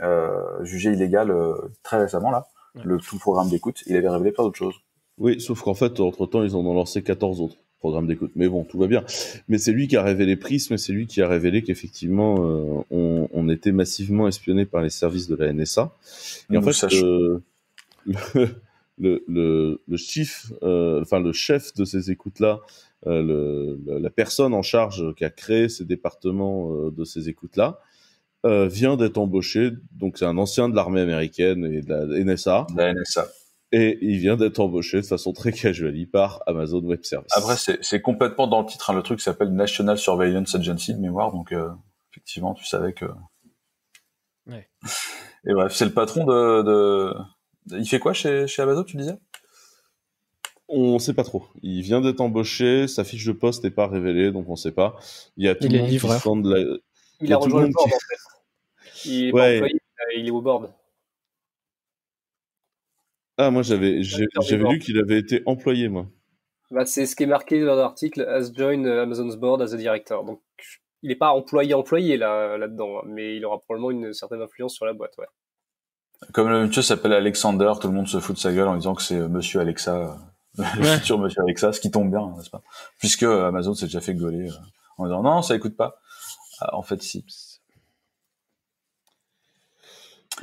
euh, jugés illégal euh, très récemment là. Ouais. Le tout programme d'écoute, il avait révélé plein d'autres choses. Oui, sauf qu'en fait, entre-temps, ils en ont lancé 14 autres programmes d'écoute. Mais bon, tout va bien. Mais c'est lui qui a révélé Prism et c'est lui qui a révélé qu'effectivement, euh, on, on était massivement espionné par les services de la NSA. Et en fait, euh, le, le, le, le chief, euh, enfin le chef de ces écoutes-là, euh, la personne en charge qui a créé ces départements de ces écoutes-là, vient d'être embauché. Donc c'est un ancien de l'armée américaine et de la NSA. La NSA. Et il vient d'être embauché de façon très casually par Amazon Web Services. Après, c'est c'est complètement dans le titre. hein. Le truc s'appelle National Surveillance Agency de mémoire, donc euh, effectivement, tu savais que. Ouais. Et bref, c'est le patron de, de. Il fait quoi chez, chez Amazon, tu disais? On sait pas trop. Il vient d'être embauché, sa fiche de poste n'est pas révélée, donc on sait pas. Il y a tout Il le est monde qui livreur. se vend de la... Il, Il y a a tout le rejoint le monde board qui- en fait. Il est Ouais. employé, il est au board. Ah, moi j'avais j'avais lu qu'il avait été employé, moi. Bah, c'est ce qui est marqué dans l'article as joined Amazon's board as a director. Donc il n'est pas employé employé là là-dedans, hein, mais il aura probablement une certaine influence sur la boîte. Ouais. Comme le monsieur s'appelle Alexander, tout le monde se fout de sa gueule en disant que c'est euh, Monsieur Alexa, euh, le Ouais. futur Monsieur Alexa, ce qui tombe bien, n'est-ce pas? Puisque euh, Amazon s'est déjà fait gauler en disant non, ça écoute pas. Ah, en fait, si.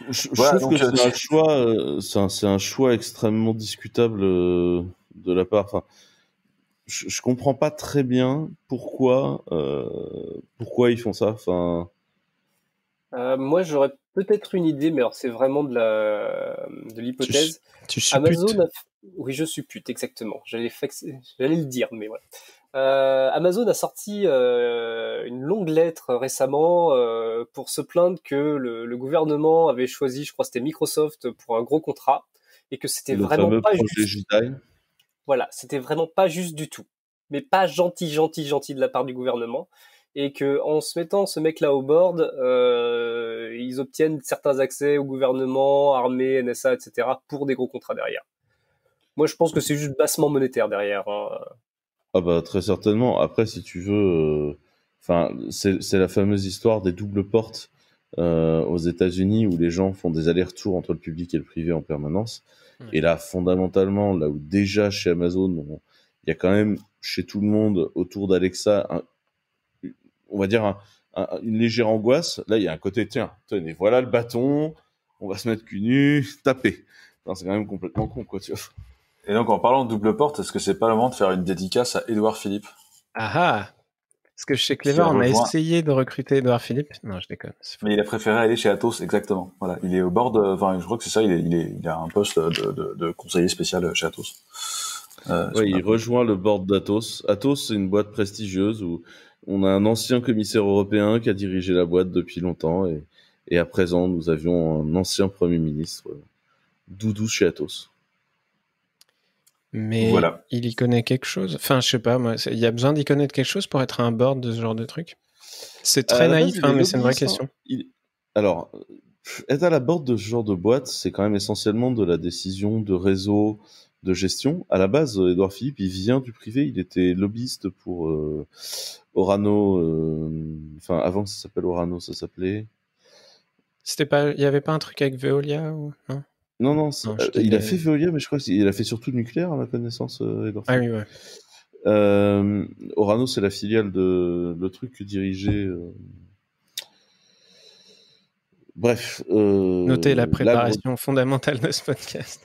Je, trouve que donc, euh, c'est un choix, euh, c'est un, c'est un choix extrêmement discutable euh, de la part. Enfin, je, je comprends pas très bien pourquoi, euh, pourquoi ils font ça. Enfin, Euh, moi j'aurais peut-être une idée, mais alors c'est vraiment de la de l'hypothèse. Amazon a... Oui, je suppute, exactement. J'allais, fax- J'allais le dire, mais voilà. Euh, Amazon a sorti euh, une longue lettre récemment euh, pour se plaindre que le, le gouvernement avait choisi, je crois c'était Microsoft, pour un gros contrat, et que c'était vraiment pas juste. Voilà, c'était vraiment pas juste du tout, mais pas gentil, gentil, gentil de la part du gouvernement et que en se mettant ce mec-là au board, ils obtiennent certains accès au gouvernement, armée, NSA, etc. pour des gros contrats derrière. Moi, je pense que c'est juste bassement monétaire derrière. Hein. Ah bah très certainement. Après, si tu veux, euh, enfin, c'est la fameuse histoire des doubles portes euh, aux États-Unis où les gens font des allers-retours entre le public et le privé en permanence. Et là, fondamentalement, là où déjà chez Amazon, il y a quand même chez tout le monde autour d'Alexa on va dire, une légère angoisse. Là, il y a un côté, tiens, tenez, voilà le bâton, on va se mettre cul nu, taper. C'est quand même complètement con, quoi, tu vois. Et donc, en parlant de double porte, est-ce que c'est pas le moment de faire une dédicace à Édouard Philippe? Ah ah Parce que chez Clever, on a essayé de recruter Édouard Philippe. Non, je déconne. Mais il a préféré aller chez Atos, exactement. Voilà, il est au bord de... Enfin, je crois que c'est ça, il, est, il, est, il, a un poste de, conseiller spécial chez Atos. Euh, oui, il rejoint le board d'Atos. Atos, c'est une boîte prestigieuse où on a un ancien commissaire européen qui a dirigé la boîte depuis longtemps et, à présent, nous avions un ancien Premier ministre, Doudou chez Atos. Mais voilà. il y connaît quelque chose. Enfin, je sais pas, moi, il y a besoin d'y connaître quelque chose pour être un board de ce genre de truc? C'est très naïf, hein, mais c'est une vraie question. Alors, être à la board de ce genre de boîte, c'est quand même essentiellement de la décision de réseau, de gestion. À la base, Edouard Philippe, il vient du privé. Il était lobbyiste pour euh, Orano. Euh, enfin, avant que ça s'appelle Orano, ça s'appelait. C'était pas. Il y avait pas un truc avec Veolia ou non? Non, non. Euh, il a fait Veolia, mais je crois qu'il a fait surtout nucléaire, à ma connaissance, Edouard Ah oui, ouais. Orano, c'est la filiale de le truc que dirigeait. Bref. Notez la préparation fondamentale de ce podcast.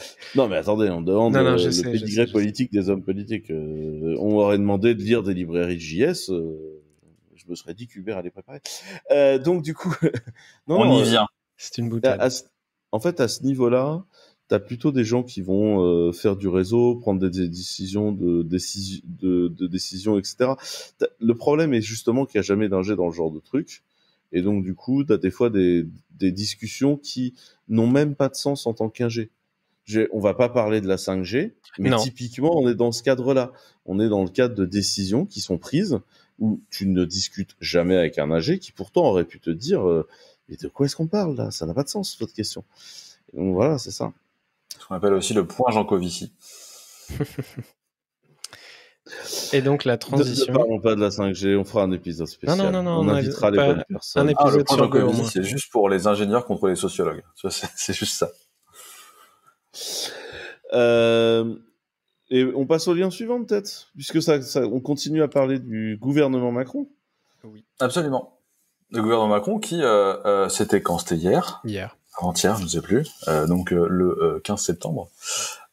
Non, mais attendez, on demande non, le pédigré politique des hommes politiques. Euh, on aurait demandé de lire des librairies JS. Euh, je me serais dit qu'Hubert allait préparer. Euh, donc, du coup, non, on y vient. C'est une bouteille. En fait, à ce niveau-là, tu as plutôt des gens qui vont faire du réseau, prendre des, décisions de, décision, de, etc. Le problème est justement qu'il n'y a jamais d'ingé dans le genre de truc. Et donc, du coup, tu as des fois des, des discussions qui n'ont même pas de sens en tant qu'ingé on va pas parler de la 5G, mais typiquement, on est dans ce cadre-là. On est dans le cadre de décisions qui sont prises où tu ne discutes jamais avec un AG qui pourtant aurait pu te dire euh, mais de quoi est-ce qu'on parle là? Ça n'a pas de sens votre question. donc voilà, c'est ça. Ce qu'on appelle aussi le point Jean Covici. Et donc la transition. Ne, parlons pas de la 5G, on fera un épisode spécial. Non, non, non, on, invitera les bonnes personnes. Un épisode ah, le point Jean c'est juste pour les ingénieurs contre les sociologues. C'est juste ça. Euh, et on passe au lien suivant peut-être, puisque ça, on continue à parler du gouvernement Macron. Oui. Absolument. Le gouvernement Macron qui, euh, euh, c'était quand C'était hier Hier. Avant-hier, je ne sais plus. donc le 15 septembre.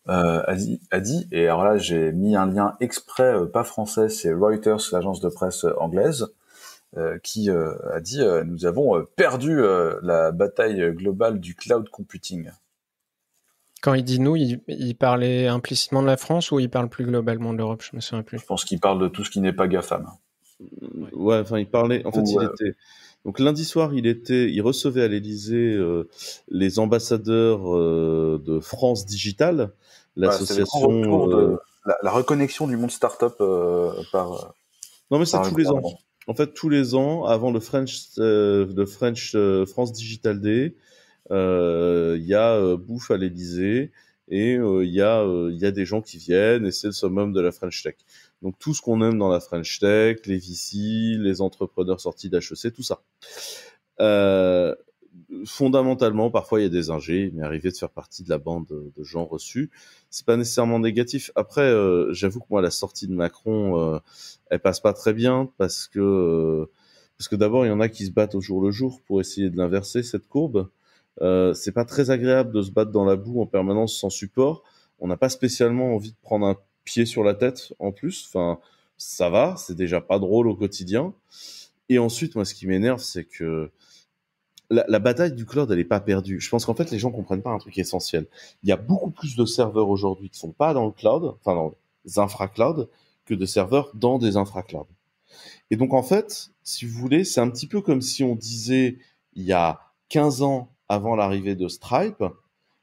a dit, a dit, et alors là j'ai mis un lien exprès, pas français, c'est Reuters, l'agence de presse anglaise, qui a dit nous avons perdu la bataille globale du cloud computing. Quand il dit nous, il, parlait implicitement de la France ou il parle plus globalement de l'Europe? Je me souviens plus. Je pense qu'il parle de tout ce qui n'est pas GAFAM. Ouais, enfin, il parlait. En fait, il était. Donc lundi soir, il était, il recevait à l'Élysée euh, les ambassadeurs euh, de France Digital, l'association. Euh, la, reconnexion du monde startup par. Non, mais c'est tous les ans. En fait, tous les ans, avant le French, le French France Digital Day, euh, il y a euh, bouffe à l'Elysée et euh, il y a il y a des gens qui viennent et c'est le summum de la French Tech. Donc tout ce qu'on aime dans la French Tech, les VC, les entrepreneurs sortis d'HEC, tout ça. Euh, fondamentalement, parfois il y a des ingés, mais arriver de faire partie de la bande de gens reçus, c'est pas nécessairement négatif. Après, euh, j'avoue que moi la sortie de Macron, euh, elle passe pas très bien parce que parce que d'abord il y en a qui se battent au jour le jour pour essayer de l'inverser cette courbe. C'est pas très agréable de se battre dans la boue en permanence sans support. On n'a pas spécialement envie de prendre un pied sur la tête en plus. Enfin, ça va, c'est déjà pas drôle au quotidien. Et ensuite, moi, ce qui m'énerve, c'est que la, bataille du cloud, elle est pas perdue. Je pense qu'en fait, les gens comprennent pas un truc essentiel. Il y a beaucoup plus de serveurs aujourd'hui qui sont pas dans le cloud, enfin dans les infra-cloud, que de serveurs dans des infra-cloud. Et donc, en fait, si vous voulez, c'est un petit peu comme si on disait il y a 15 ans avant l'arrivée de Stripe,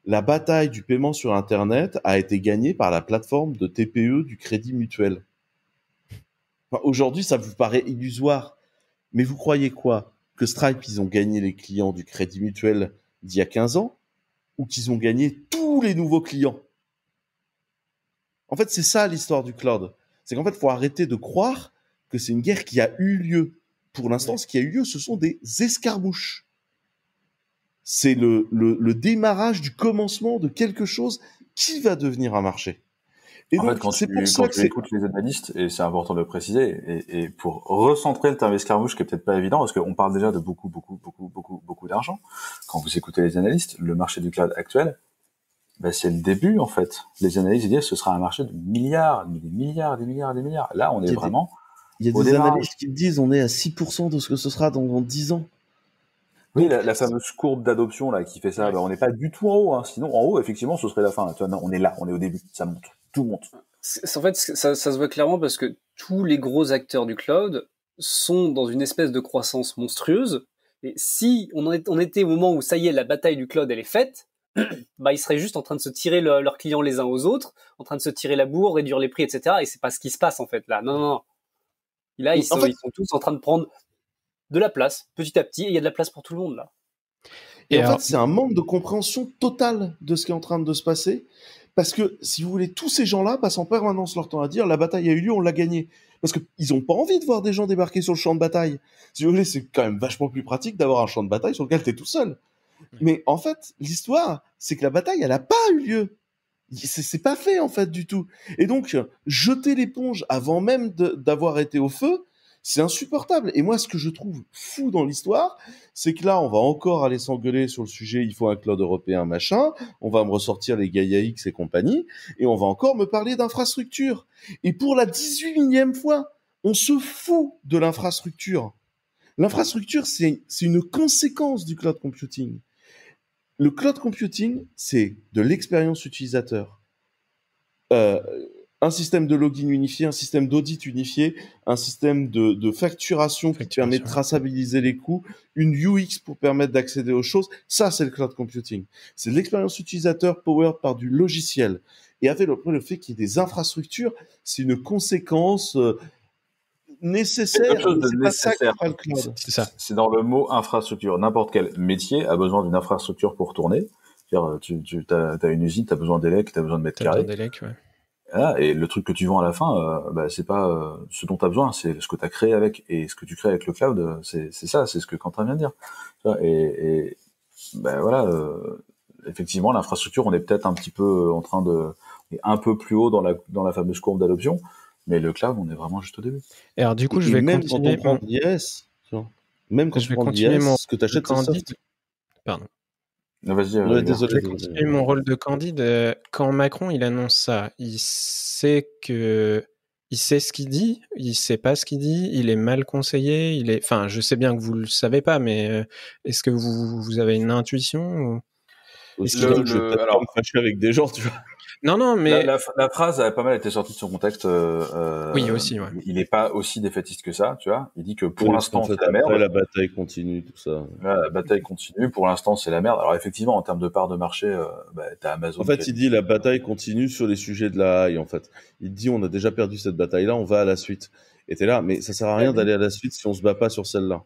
la bataille du paiement sur Internet a été gagnée par la plateforme de TPE du Crédit Mutuel. Aujourd'hui, ça vous paraît illusoire, mais vous croyez quoi? Que Stripe, ils ont gagné les clients du Crédit Mutuel d'il y a 15 ans ou qu'ils ont gagné tous les nouveaux clients? En fait, c'est ça l'histoire du cloud. C'est qu'en fait, il faut arrêter de croire que c'est une guerre qui a eu lieu. Pour l'instant, ce qui a eu lieu, ce sont des escarmouches. C'est le, le, démarrage du commencement de quelque chose qui va devenir un marché. Et en fait, quand tu, quand tu écoutes les analystes, et c'est important de le préciser, et, et, pour recentrer le terme escarmouche, qui est peut-être pas évident, parce qu'on parle déjà de beaucoup, beaucoup, beaucoup, beaucoup, beaucoup d'argent. Quand vous écoutez les analystes, le marché du cloud actuel, ben c'est le début en fait. Les analystes disent que ce sera un marché de milliards, des milliards, des milliards, des milliards. Là, on est vraiment. Il y a des analystes qui disent on est à 6% de ce que ce sera dans, 10 ans. Oui, la, fameuse courbe d'adoption là qui fait ça, ben, on n'est pas du tout en haut. Hein. Sinon, en haut, effectivement, ce serait la fin. on est là, on est au début, ça monte, tout monte. En fait, ça, ça se voit clairement parce que tous les gros acteurs du cloud sont dans une espèce de croissance monstrueuse. Et si on, on était au moment où ça y est, la bataille du cloud elle est faite, bah, ils seraient juste en train de se tirer leurs clients les uns aux autres, en train de se tirer la bourre, réduire les prix, etc. Et c'est pas ce qui se passe en fait là. Non, non, non. Là, ils sont, ils sont tous en train de prendre de la place, petit à petit, et il y a de la place pour tout le monde là. Et, en fait, c'est un manque de compréhension totale de ce qui est en train de se passer. Parce que, si vous voulez, tous ces gens-là passent en permanence leur temps à dire la bataille a eu lieu, on l'a gagnée. Parce qu'ils n'ont pas envie de voir des gens débarquer sur le champ de bataille. Si vous voulez, c'est quand même vachement plus pratique d'avoir un champ de bataille sur lequel tu es tout seul. Mais en fait, l'histoire, c'est que la bataille, elle n'a pas eu lieu. C'est pas fait, en fait, du tout. Et donc, jeter l'éponge avant même d'avoir été au feu, c'est insupportable. Et moi, ce que je trouve fou dans l'histoire, c'est que là, on va encore aller s'engueuler sur le sujet, il faut un cloud européen, machin. On va me ressortir les Gaia X et compagnie. Et on va encore me parler d'infrastructure. Et pour la 18 millième fois, on se fout de l'infrastructure. L'infrastructure, c'est une conséquence du cloud computing. Le cloud computing, c'est de l'expérience utilisateur. Euh, un système de login unifié, un système d'audit unifié, un système de, facturation, qui permet de traçabiliser les coûts, une UX pour permettre d'accéder aux choses. Ça, c'est le cloud computing. C'est l'expérience utilisateur powered par du logiciel. Et avec le, le fait qu'il y ait des infrastructures, c'est une conséquence euh, nécessaire. C'est ça. C'est dans le mot infrastructure. N'importe quel métier a besoin d'une infrastructure pour tourner. Tu, tu as, une usine, tu as besoin d'élec, tu as besoin de mètres carrés. Ouais. Et le truc que tu vends à la fin, euh, bah, c'est pas euh, ce dont tu as besoin, c'est ce que tu as créé avec. Et ce que tu crées avec le cloud, euh, c'est ça, c'est ce que Quentin vient de dire. Et, et ben voilà, effectivement, l'infrastructure, on est peut-être un petit peu en train de, un peu plus haut dans la, dans la fameuse courbe d'adoption. Mais le cloud, on est vraiment juste au début. Et alors, du coup, je vais même continuer. Quand on prend IS, même quand je vais continuer mon ce que tu achètes, Candide. Pardon. Vas-y, euh, désolé. Je vais continuer mon rôle de Candide. Euh, quand Macron il annonce ça, il sait que il sait ce qu'il dit, il sait pas ce qu'il dit, il est mal conseillé, il est. Enfin, je sais bien que vous le savez pas, mais euh, est-ce que vous, vous avez une intuition ou... Je vais peut-être me fâcher avec des gens, tu vois? Non, non, mais la, phrase a pas mal été sortie de son contexte. Euh, oui, aussi. Ouais. Il n'est pas aussi défaitiste que ça, tu vois. Il dit que pour l'instant c'est la merde. la bataille continue, tout ça. la bataille continue. Pour l'instant, c'est la merde. Alors effectivement, en termes de part de marché, euh, bah, t'as Amazon. En fait, il dit la bataille continue sur les sujets de la high. En fait, il dit on a déjà perdu cette bataille-là, on va à la suite. Et t'es là, mais ça sert à rien d'aller à la suite si on se bat pas sur celle-là.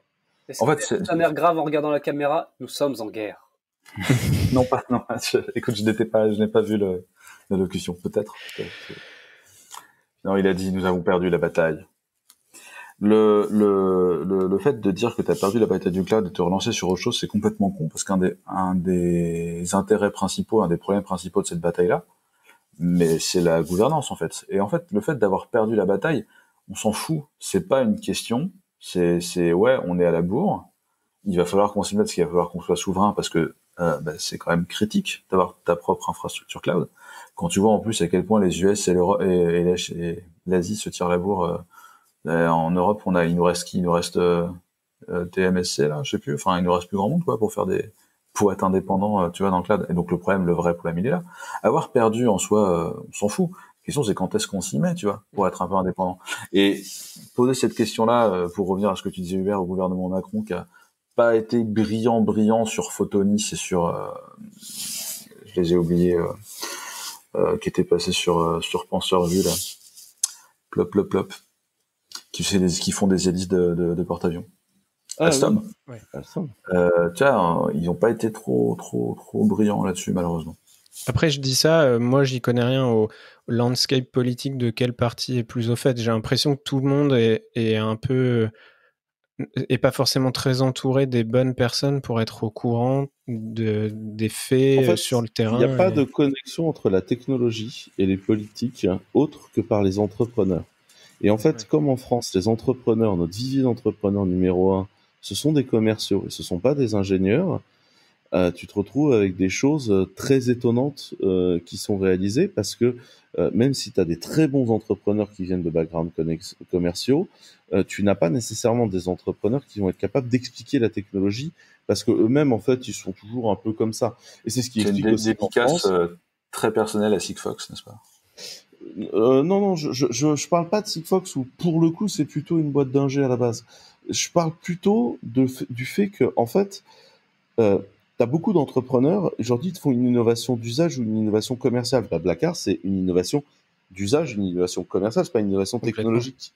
En fait, c'est un air grave en regardant la caméra? Nous sommes en guerre. non pas, non. écoute, je n'étais pas, je n'ai pas vu le l'allocution, peut-être. Non, il a dit nous avons perdu la bataille. Le, le, le, fait de dire que tu as perdu la bataille du cloud et te relancer sur autre chose, c'est complètement con, parce qu'un des, un des intérêts principaux, un des problèmes principaux de cette bataille-là, mais c'est la gouvernance en fait. Et en fait, le fait d'avoir perdu la bataille, on s'en fout. C'est pas une question. C'est, c'est ouais, on est à la bourre. Il va falloir qu'on s'y mette, parce qu'il va falloir qu'on soit souverain, parce que euh, bah, c'est quand même critique d'avoir ta propre infrastructure cloud. Quand tu vois en plus à quel point les US et l'Asie se tirent la bourre, euh, euh, en Europe, on a, il nous reste qui? Il nous reste TMSC là, je sais plus. Enfin, il nous reste plus grand monde quoi pour faire des, pour être indépendant, tu vois, dans le cloud. Et donc le problème, le vrai problème, il est là. Avoir perdu en soi, on s'en fout. La question, c'est quand est-ce qu'on s'y met, tu vois, pour être un peu indépendant. Et poser cette question-là, pour revenir à ce que tu disais Hubert, au gouvernement Macron, qui a pas été brillant, brillant sur Photonis et sur, euh, je les ai oubliés, qui étaient passés sur sur Penseur Vue là, plop plop plop, qui, des, qui font des hélices de, de, de porte-avions. Ah, Alstom. Ouais. tiens, ils n'ont pas été trop trop trop brillants là-dessus malheureusement. Après, je dis ça, moi, j'y connais rien au, landscape politique de quel parti est plus au fait. J'ai l'impression que tout le monde est, est un peu et pas forcément très entouré des bonnes personnes pour être au courant de, des faits sur le terrain. Il n'y a pas de connexion entre la technologie et les politiques autre que par les entrepreneurs. Et en fait, comme en France, les entrepreneurs, notre vivier d'entrepreneurs numéro un, ce sont des commerciaux et ce sont pas des ingénieurs. Euh, tu te retrouves avec des choses euh, très étonnantes euh, qui sont réalisées parce que euh, même si tu as des très bons entrepreneurs qui viennent de backgrounds commerciaux, tu n'as pas nécessairement des entrepreneurs qui vont être capables d'expliquer la technologie parce que eux-mêmes en fait ils sont toujours un peu comme ça. Et c'est ce qui explique une aussi dédicace très personnelle à Sigfox, n'est-ce pas? Non, non, je, je, je, parle pas de Sigfox où pour le coup c'est plutôt une boîte d'ingé à la base. Je parle plutôt de, du fait que en fait, tu as beaucoup d'entrepreneurs aujourd'hui qui font une innovation d'usage ou une innovation commerciale. Blackard c'est une innovation d'usage, une innovation commerciale, c'est pas une innovation technologique.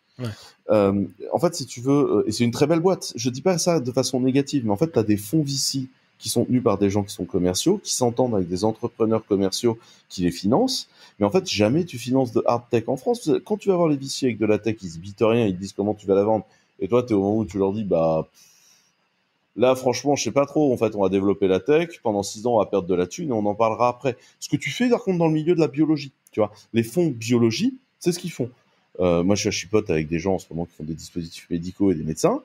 Euh, en fait, si tu veux, euh, et c'est une très belle boîte. Je dis pas ça de façon négative, mais en fait, tu as des fonds VC qui sont tenus par des gens qui sont commerciaux, qui s'entendent avec des entrepreneurs commerciaux qui les financent. Mais en fait, jamais tu finances de hard tech en France. Quand tu vas voir les VC avec de la tech, ils se bitent rien, ils te disent comment tu vas la vendre. Et toi, tu es au moment où tu leur dis, bah, Là, franchement, je sais pas trop. En fait, on va développer la tech. Pendant six ans, on va perdre de la thune et on en parlera après. Ce que tu fais, par contre, dans le milieu de la biologie, tu vois, les fonds biologie, c'est ce qu'ils font. Euh, moi, je suis pote avec des gens en ce moment qui font des dispositifs médicaux et des médecins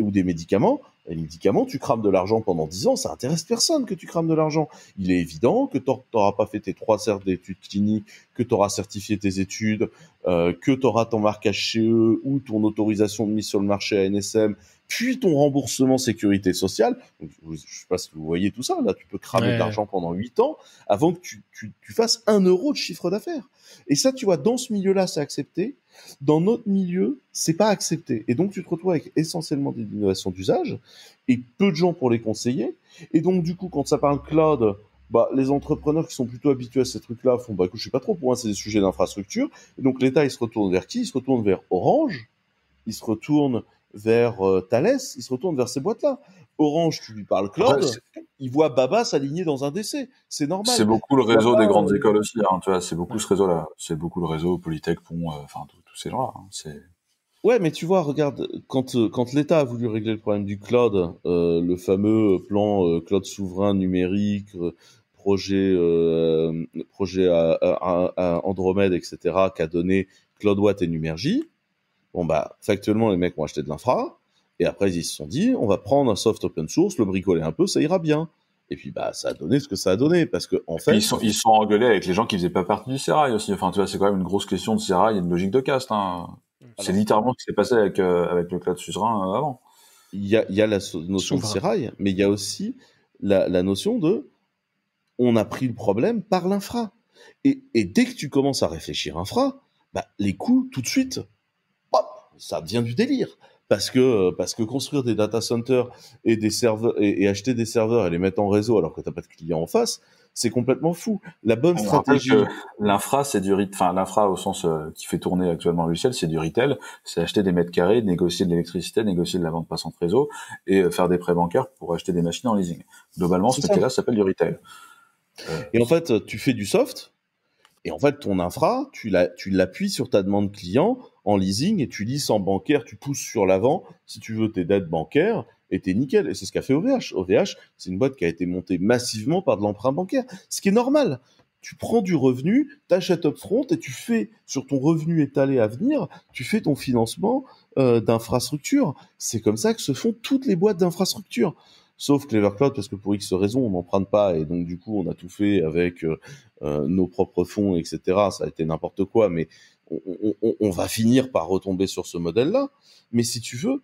ou des médicaments. Et les médicaments, tu crames de l'argent pendant 10 ans, ça intéresse personne que tu crames de l'argent. Il est évident que tu n'auras pas fait tes trois certes d'études cliniques, que tu auras certifié tes études, euh, que tu auras ton marquage chez eux ou ton autorisation de mise sur le marché à NSM, puis ton remboursement sécurité sociale. je sais pas si vous voyez tout ça. Là, tu peux cramer de l'argent pendant 8 ans avant que tu, tu, tu fasses un euro de chiffre d'affaires. Et ça, tu vois, dans ce milieu-là, c'est accepté. Dans notre milieu, c'est pas accepté. Et donc, tu te retrouves avec essentiellement des innovations d'usage et peu de gens pour les conseiller. Et donc, du coup, quand ça parle cloud, bah, les entrepreneurs qui sont plutôt habitués à ces trucs-là font, bah, écoute, je sais pas trop, pour moi, c'est des sujets d'infrastructure. Et donc, l'État, il se retourne vers qui? Il se retourne vers Orange. Il se retourne vers euh, Thales. Il se retourne vers ces boîtes-là. Orange, tu lui parles cloud, il voit Baba s'aligner dans un décès. C'est normal. C'est beaucoup le réseau des grandes écoles aussi, hein, tu vois, c'est beaucoup ce réseau-là. C'est beaucoup le réseau Polytech, Pont, euh, enfin, tous ces gens-là. Hein, c'est... Ouais, mais tu vois, regarde, quand, euh, quand l'État a voulu régler le problème du cloud, euh, le fameux plan euh, cloud souverain numérique, projet, projet à, à, à, Andromède, etc., qu'a donné CloudWatt et Numergy, bon bah, factuellement, les mecs ont acheté de l'infra, et après, ils se sont dit, on va prendre un soft open source, le bricoler un peu, ça ira bien. Et puis, bah, ça a donné ce que ça a donné, parce que, en fait. Ils sont, ils sont engueulés avec les gens qui faisaient pas partie du Serail aussi. Enfin, tu vois, c'est quand même une grosse question de Serail et une logique de caste, hein. C'est littéralement ce qui s'est passé avec, euh, avec le cloud suzerain euh, avant. Il y a, il y a la notion de Serail, mais il y a aussi la, la notion de on a pris le problème par l'infra. Et, et dès que tu commences à réfléchir infra, bah, les coûts, tout de suite, ça devient du délire parce que parce que construire des data centers et des serveurs et, acheter des serveurs et les mettre en réseau alors que t'as pas de clients en face, c'est complètement fou. La bonne stratégie. L'infra, c'est du enfin l'infra au sens euh, qui fait tourner actuellement le logiciel, c'est du retail, c'est acheter des mètres carrés, négocier de l'électricité, négocier de la vente passante réseau et euh, faire des prêts bancaires pour acheter des machines en leasing. Globalement, ce là s'appelle du retail. Euh, et en fait, tu fais du soft, et en fait, ton infra, tu l'appuies sur ta demande client en leasing et tu lis en bancaire, tu pousses sur l'avant si tu veux tes dettes bancaires et t'es nickel. Et c'est ce qu'a fait OVH. OVH, c'est une boîte qui a été montée massivement par de l'emprunt bancaire, ce qui est normal. Tu prends du revenu, t'achètes upfront et tu fais sur ton revenu étalé à venir, tu fais ton financement euh, d'infrastructure. C'est comme ça que se font toutes les boîtes d'infrastructure sauf Clever Cloud parce que pour X raisons on n'emprunte pas et donc du coup on a tout fait avec euh, euh, nos propres fonds etc ça a été n'importe quoi mais on, va finir par retomber sur ce modèle là mais si tu veux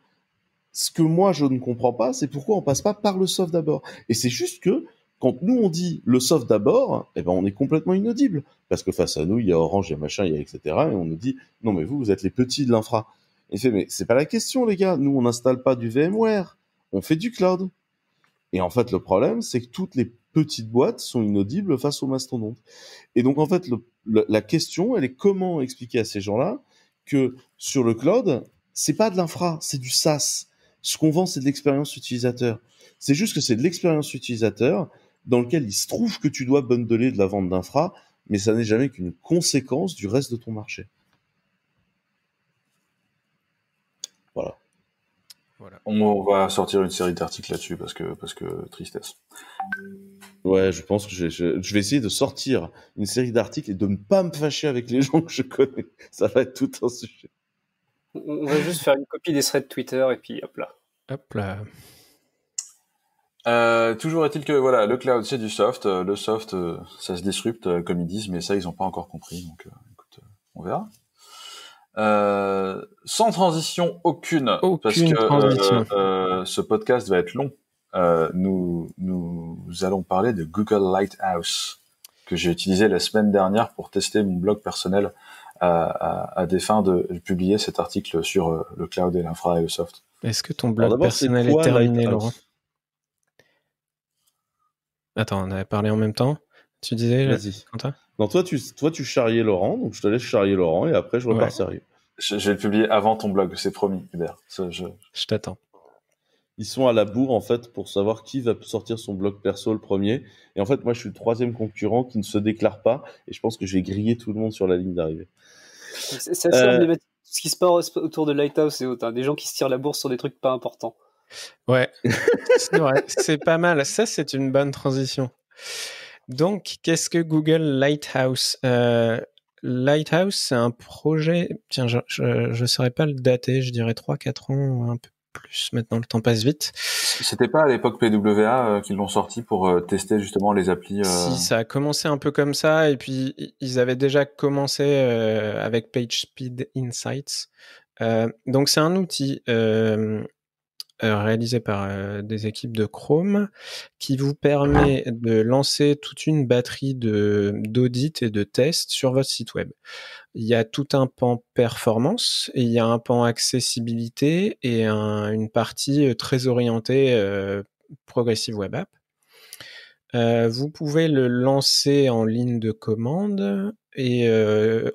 ce que moi je ne comprends pas c'est pourquoi on passe pas par le soft d'abord et c'est juste que quand nous on dit le soft d'abord, eh ben on est complètement inaudible parce que face à nous il y a Orange, il y a machin, il y a etc. Et on nous dit non mais vous vous êtes les petits de l'infra. Et fait mais c'est pas la question les gars, nous on n'installe pas du VMware, on fait du cloud. Et en fait, le problème, c'est que toutes les petites boîtes sont inaudibles face aux mastodontes. Et donc en fait, la question, elle est comment expliquer à ces gens-là que sur le cloud, c'est pas de l'infra, c'est du SaaS. Ce qu'on vend, c'est de l'expérience utilisateur. C'est juste que c'est de l'expérience utilisateur dans lequel il se trouve que tu dois bundler de la vente d'infra, mais ça n'est jamais qu'une conséquence du reste de ton marché. Voilà. Voilà. On va sortir une série d'articles là-dessus parce que, parce que tristesse. Ouais, je pense que je, je, vais essayer de sortir une série d'articles et de ne pas me fâcher avec les gens que je connais. Ça va être tout un sujet. On va juste faire une copie des threads Twitter et puis hop là. Hop là. Euh, toujours est-il que voilà, le cloud c'est du soft, euh, le soft euh, ça se disrupte comme ils disent, mais ça ils n'ont pas encore compris, donc écoute, on verra. Sans transition aucune, parce que ce podcast va être long. nous nous allons parler de Google Lighthouse que j'ai utilisé la semaine dernière pour tester mon blog personnel à, à, des fins de publier cet article sur le cloud et l'infra et le soft. Est-ce que ton blog personnel est, terminé, Laurent? Attends, on avait parlé en même temps. Tu disais, vas-y. Non, toi tu, toi, tu charriais Laurent, donc je te laisse charrier Laurent et après je repars sérieux. Je, vais le publier avant ton blog, c'est promis, Hubert. Je, je t'attends. Ils sont à la bourre en fait pour savoir qui va sortir son blog perso le premier. Et en fait, moi, je suis le troisième concurrent qui ne se déclare pas et je pense que je vais griller tout le monde sur la ligne d'arrivée. C'est assez euh... Ce qui se passe autour de Lighthouse et autres. Hein. Des gens qui se tirent la bourse sur des trucs pas importants. Ouais, c'est vrai, c'est pas mal. Ça, c'est une bonne transition. Donc, qu'est-ce que Google Lighthouse euh, Lighthouse, c'est un projet. Tiens, je ne saurais pas le dater, je dirais 3-4 ans, un peu plus. Maintenant, le temps passe vite. C'était pas à l'époque PWA euh, qu'ils l'ont sorti pour euh, tester justement les applis. Si, ça a commencé un peu comme ça, et puis ils avaient déjà commencé avec PageSpeed Insights. donc, c'est un outil euh, réalisé par euh, des équipes de Chrome qui vous permet de lancer toute une batterie d'audits et de tests sur votre site web. Il y a tout un pan performance il y a un pan accessibilité et une partie euh, très orientée progressive web app. vous pouvez le lancer en ligne de commande et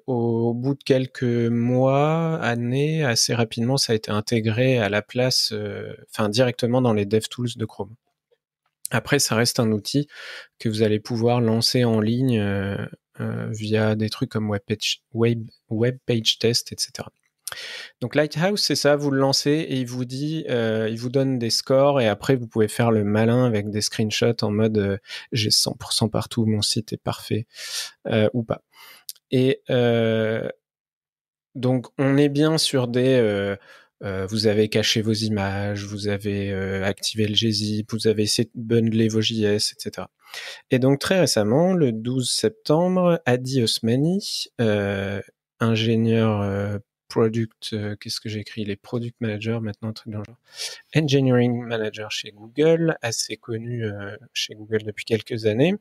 au, bout de quelques mois, années, assez rapidement, ça a été intégré à la place, enfin directement dans les DevTools de Chrome. Après, ça reste un outil que vous allez pouvoir lancer en ligne via des trucs comme web page, web, web page test, etc. Donc Lighthouse, c'est ça, vous le lancez et il vous dit, il vous donne des scores et après vous pouvez faire le malin avec des screenshots en mode j'ai 100% partout, mon site est parfait ou pas. Et euh, donc, on est bien sur des. Euh, euh, vous avez caché vos images, vous avez activé le gzip, vous avez bundler vos JS, etc. Et donc très récemment, le 12 septembre, Adi Osmani, ingénieur product, qu'est-ce que j'ai écrit Les product managers maintenant, truc dans. Engineering manager chez Google, assez connu chez Google depuis quelques années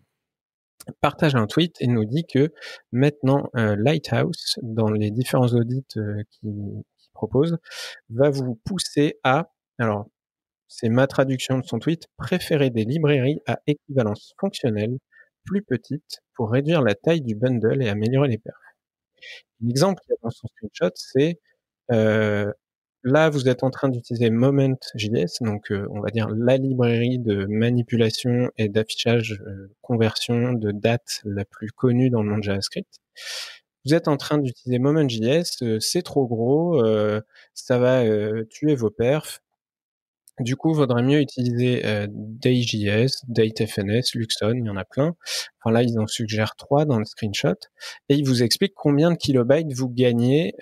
partage un tweet et nous dit que maintenant euh, Lighthouse, dans les différents audits euh, qu'il propose, va vous pousser à, alors c'est ma traduction de son tweet, préférer des librairies à équivalence fonctionnelle plus petites pour réduire la taille du bundle et améliorer les perfs. L'exemple qu'il y a dans son screenshot, c'est euh, Là, vous êtes en train d'utiliser Moment.js, donc euh, on va dire la librairie de manipulation et d'affichage euh, conversion de date la plus connue dans le monde JavaScript. Vous êtes en train d'utiliser Moment.js, euh, c'est trop gros, ça va tuer vos perfs. Du coup, vaudrait mieux utiliser Day.js, DateFNS, Luxon, il y en a plein. Enfin là, ils en suggèrent trois dans le screenshot. Et ils vous expliquent combien de kilobytes vous gagnez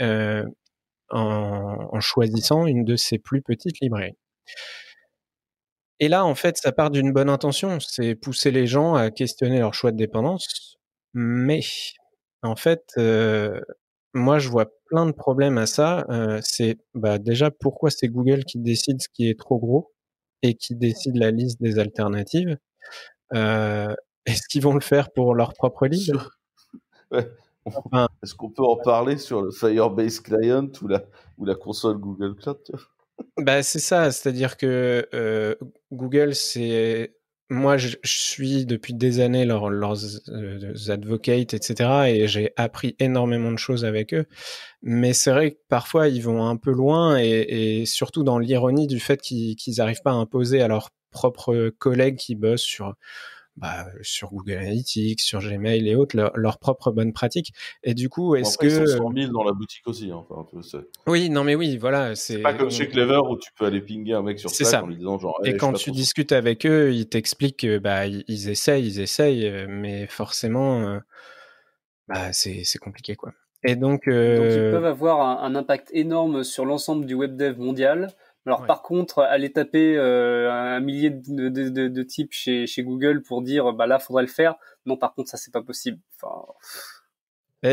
en, choisissant une de ces plus petites librairies. Et là, en fait, ça part d'une bonne intention, c'est pousser les gens à questionner leur choix de dépendance, mais en fait, euh, moi, je vois plein de problèmes à ça. Euh, c'est bah, déjà pourquoi c'est Google qui décide ce qui est trop gros et qui décide la liste des alternatives. Euh, est-ce qu'ils vont le faire pour leur propre Est-ce qu'on peut en parler sur le Firebase Client ou la, ou la console Google Cloud bah, C'est ça, c'est-à-dire que euh, Google, c'est moi, je, suis depuis des années leurs, leurs euh, advocates, etc. Et j'ai appris énormément de choses avec eux. Mais c'est vrai que parfois, ils vont un peu loin et, et surtout dans l'ironie du fait qu'ils n'arrivent pas à imposer à leurs propres collègues qui bossent sur bah, sur Google Analytics, sur Gmail et autres, leurs leur propres bonnes pratiques. Et du coup, est-ce que... Ils sont 100 000 dans la boutique aussi. Hein, enfin, oui, non mais oui, voilà. C'est pas comme chez Clever où tu peux aller pinguer un mec sur Slack ça. en lui disant genre... et quand tu discutes avec eux, ils t'expliquent que bah, ils essayent, ils essayent, euh, mais forcément, euh, bah, c'est compliqué quoi. Et donc, euh... donc ils peuvent avoir un, un impact énorme sur l'ensemble du web dev mondial alors par contre, aller taper euh, un millier de, de, de, types chez, chez, Google pour dire bah là faudrait le faire, non par contre ça c'est pas possible. Enfin...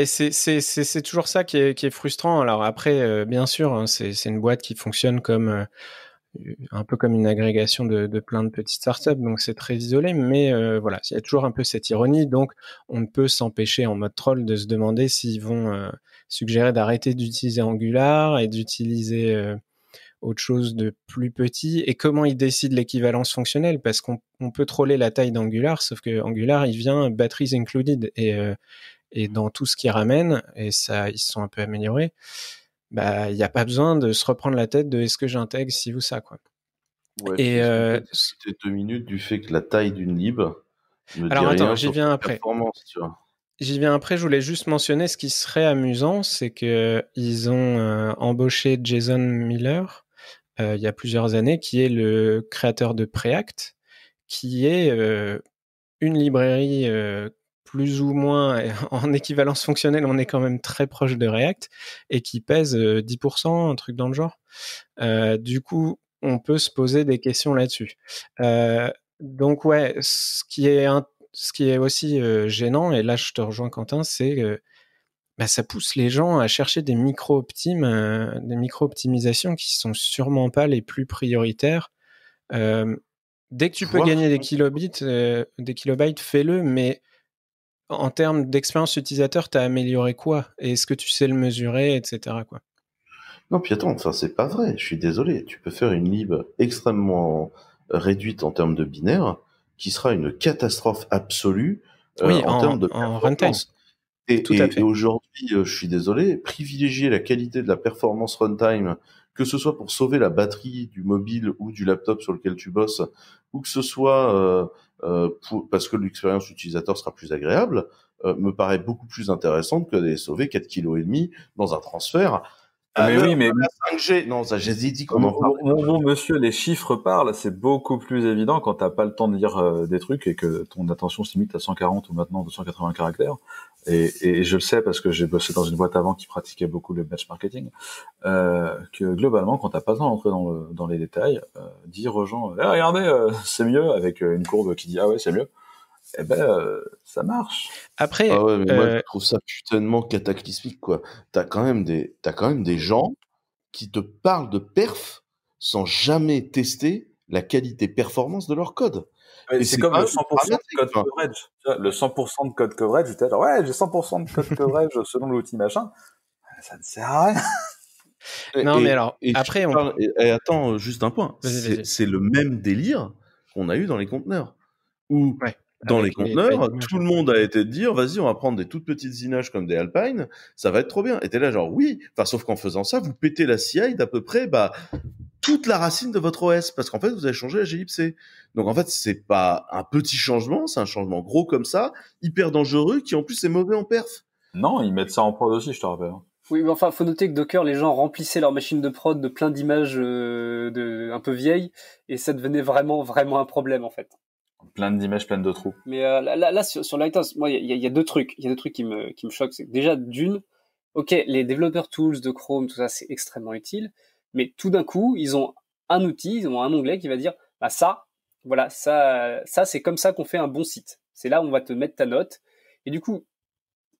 C'est toujours ça qui est, qui est, frustrant. Alors après, euh, bien sûr, hein, c'est une boîte qui fonctionne comme euh, un peu comme une agrégation de, de, plein de petites startups, donc c'est très isolé. Mais voilà, il y a toujours un peu cette ironie. Donc on ne peut s'empêcher en mode troll de se demander s'ils vont suggérer d'arrêter d'utiliser Angular et d'utiliser autre chose de plus petit et comment ils décident l'équivalence fonctionnelle parce qu'on peut troller la taille d'Angular sauf que Angular il vient batteries included et euh, et dans tout ce qui ramène et ça ils se sont un peu améliorés bah il n'y a pas besoin de se reprendre la tête de est-ce que j'intègre si ou ça quoi. Et euh, c'était deux minutes du fait que la taille d'une lib alors attends j'y viens après. J'y viens après, je voulais juste mentionner ce qui serait amusant, c'est que ils ont euh, embauché Jason Miller, euh, il y a plusieurs années, qui est le créateur de Preact, qui est euh, une librairie euh, plus ou moins en équivalence fonctionnelle, on est quand même très proche de React, et qui pèse 10%, un truc dans le genre. du coup, on peut se poser des questions là-dessus. donc ouais, ce qui est aussi gênant, et là je te rejoins Quentin, c'est bah, ça pousse les gens à chercher des micro-optimes, euh, des micro-optimisations qui sont sûrement pas les plus prioritaires. Euh, dès que tu peux gagner des kilobits, euh, des kilobytes, fais-le, mais en termes d'expérience utilisateur, tu as amélioré quoi? Est-ce que tu sais le mesurer, etc. Quoi? Non, puis attends, enfin, c'est pas vrai, je suis désolé. Tu peux faire une lib extrêmement réduite en termes de binaire, qui sera une catastrophe absolue en, termes de en runtime. Et, aujourd'hui, euh, je suis désolé, privilégier la qualité de la performance runtime, que ce soit pour sauver la batterie du mobile ou du laptop sur lequel tu bosses, ou que ce soit euh, euh parce que l'expérience utilisateur sera plus agréable, euh, me paraît beaucoup plus intéressante que d'aller sauver 4 kg dans un transfert ah, mais oui, mais la 5G, non, ça j'ai dit qu'on en parle. Mon bon monsieur, les chiffres parlent. C'est beaucoup plus évident quand t'as pas le temps de lire euh, des trucs et que ton attention se limite à 140 ou maintenant 280 caractères. Et, et je le sais parce que j'ai bossé dans une boîte avant qui pratiquait beaucoup le batch marketing. Euh, que globalement, quand t'as pas le temps d'entrer dans, le, dans les détails, euh, dire aux gens, eh, regardez, euh, c'est mieux, avec une courbe qui dit ah ouais, c'est mieux eh ben euh, ça marche. Après, ah ouais, mais moi je euh, trouve ça putainement cataclysmique quoi. T'as quand même des t'as quand même des gens qui te parlent de perf sans jamais tester la qualité performance de leur code. C'est comme le 100% de code coverage. Le 100% de code coverage, j'étais genre ouais j'ai 100% de code coverage selon l'outil machin. Ça ne sert à rien. non mais alors après on... et, attends juste un point. C'est le même délire qu'on a eu dans les conteneurs où ouais dans les conteneurs, tout le monde a été de dire, vas-y, on va prendre des toutes petites images comme des Alpine, ça va être trop bien. Et t'es là genre, oui, enfin, sauf qu'en faisant ça, vous pétez la CI d'à peu près, bah, toute la racine de votre OS, parce qu'en fait, vous avez changé la glibc. Donc en fait, c'est pas un petit changement, c'est un changement gros comme ça, hyper dangereux, qui en plus est mauvais en perf. Non, ils mettent ça en prod aussi, je te rappelle. Hein. Oui, mais enfin, faut noter que Docker, les gens remplissaient leur machine de prod de plein d'images euh, de un peu vieilles, et ça devenait vraiment, vraiment un problème en fait plein d'images, plein de trous. Mais euh, là, là, sur, sur Lighthouse, moi, il y a, y a, deux trucs. Il y a deux trucs qui me, qui me choquent. C'est déjà d'une, ok, les developer tools de Chrome, tout ça, c'est extrêmement utile. Mais tout d'un coup, ils ont un outil, ils ont un onglet qui va dire, bah ça, voilà, ça, ça, c'est comme ça qu'on fait un bon site. C'est là où on va te mettre ta note. Et du coup,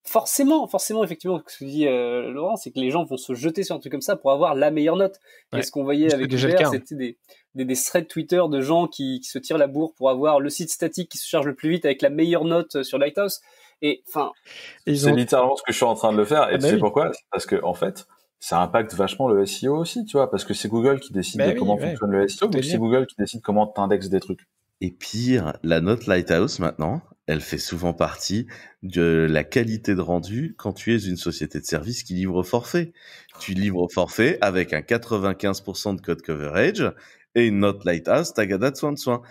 forcément, forcément, effectivement, ce que dit euh, Laurent, c'est que les gens vont se jeter sur un truc comme ça pour avoir la meilleure note. Et ce qu'on voyait avec Uber, hein. c'était des, des, des, threads Twitter de gens qui, qui, se tirent la bourre pour avoir le site statique qui se charge le plus vite avec la meilleure note sur Lighthouse. Et enfin, c'est littéralement ce que je suis en train de le faire. Et ah tu bah sais pourquoi? Parce que en fait, ça impacte vachement le SEO aussi, tu vois, parce que c'est Google qui décide bah de comment fonctionne le SEO, ou c'est Google qui décide comment t'indexes des trucs. Et pire, la note Lighthouse maintenant, elle fait souvent partie de la qualité de rendu quand tu es une société de service qui livre au forfait. Tu livres au forfait avec un 95% de code coverage et une note Lighthouse, tagada de soin de soin.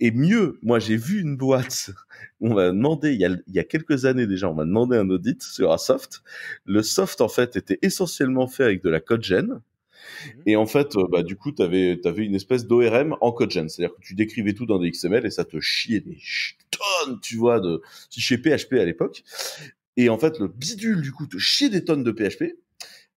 Et mieux, moi j'ai vu une boîte, on m'a demandé, il y, a, il y a quelques années déjà, on m'a demandé un audit sur un soft. Le soft en fait était essentiellement fait avec de la code gen Mhm. Et en fait, euh, bah, du coup, tu avais, avais, une espèce d'ORM en CodeGen. C'est-à-dire que tu décrivais tout dans des XML et ça te chiait des tonnes, tu vois, de, si chez PHP à l'époque. Et en fait, le bidule, du coup, te chiait des tonnes de PHP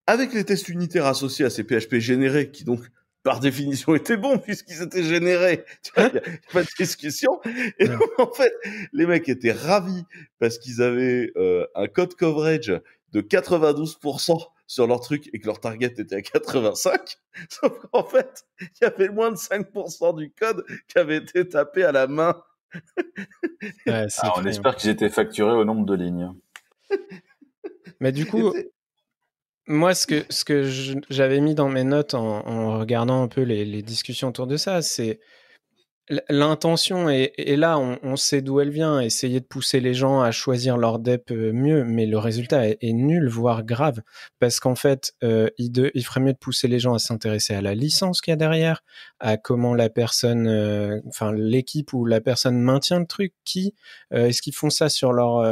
avec les tests unitaires associés à ces PHP générés qui donc par définition étaient bons puisqu'ils étaient générés. Tu vois, y a pas de discussion. Et donc, en fait, les mecs étaient ravis parce qu'ils avaient euh, un code coverage de 92% sur leur truc et que leur target était à 85. Sauf qu'en fait, il y avait moins de 5% du code qui avait été tapé à la main. Ah, on espère qu'ils étaient facturés au nombre de lignes. Mais du coup, moi, ce que, ce que j'avais mis dans mes notes en, regardant un peu les, discussions autour de ça, c'est L'intention est, là, on, sait d'où elle vient, essayer de pousser les gens à choisir leur DEP euh, mieux, mais le résultat est, nul, voire grave, parce qu'en fait, euh, il, ferait mieux de pousser les gens à s'intéresser à la licence qu'il y a derrière, à comment la personne, euh, enfin l'équipe ou la personne maintient le truc, qui, est-ce qu'ils font ça sur leur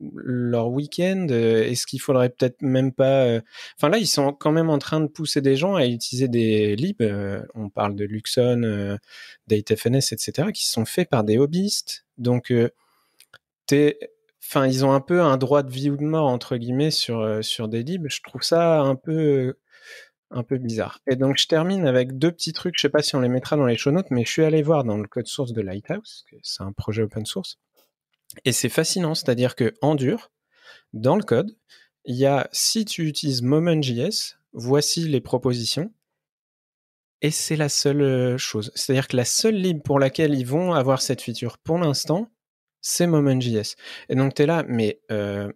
leur week-end euh, Est-ce qu'il faudrait peut-être même pas euh, Enfin là, ils sont quand même en train de pousser des gens à utiliser des libs. Euh, on parle de Luxon, DateFNS, etc., qui sont faits par des hobbyistes. Donc, ils ont un peu un droit de vie ou de mort entre guillemets sur sur des libs. Je trouve ça un peu un peu bizarre. Et donc, je termine avec deux petits trucs. Je sais pas si on les mettra dans les show notes, mais je suis allé voir dans le code source de Lighthouse, c'est un projet open source. Et c'est fascinant, c'est-à-dire que en dur, dans le code, il y a si tu utilises Moment.js, voici les propositions. Et c'est la seule euh, chose. C'est-à-dire que la seule lib pour laquelle ils vont avoir cette feature pour l'instant, c'est Moment.js. Et donc tu es là, mais euh,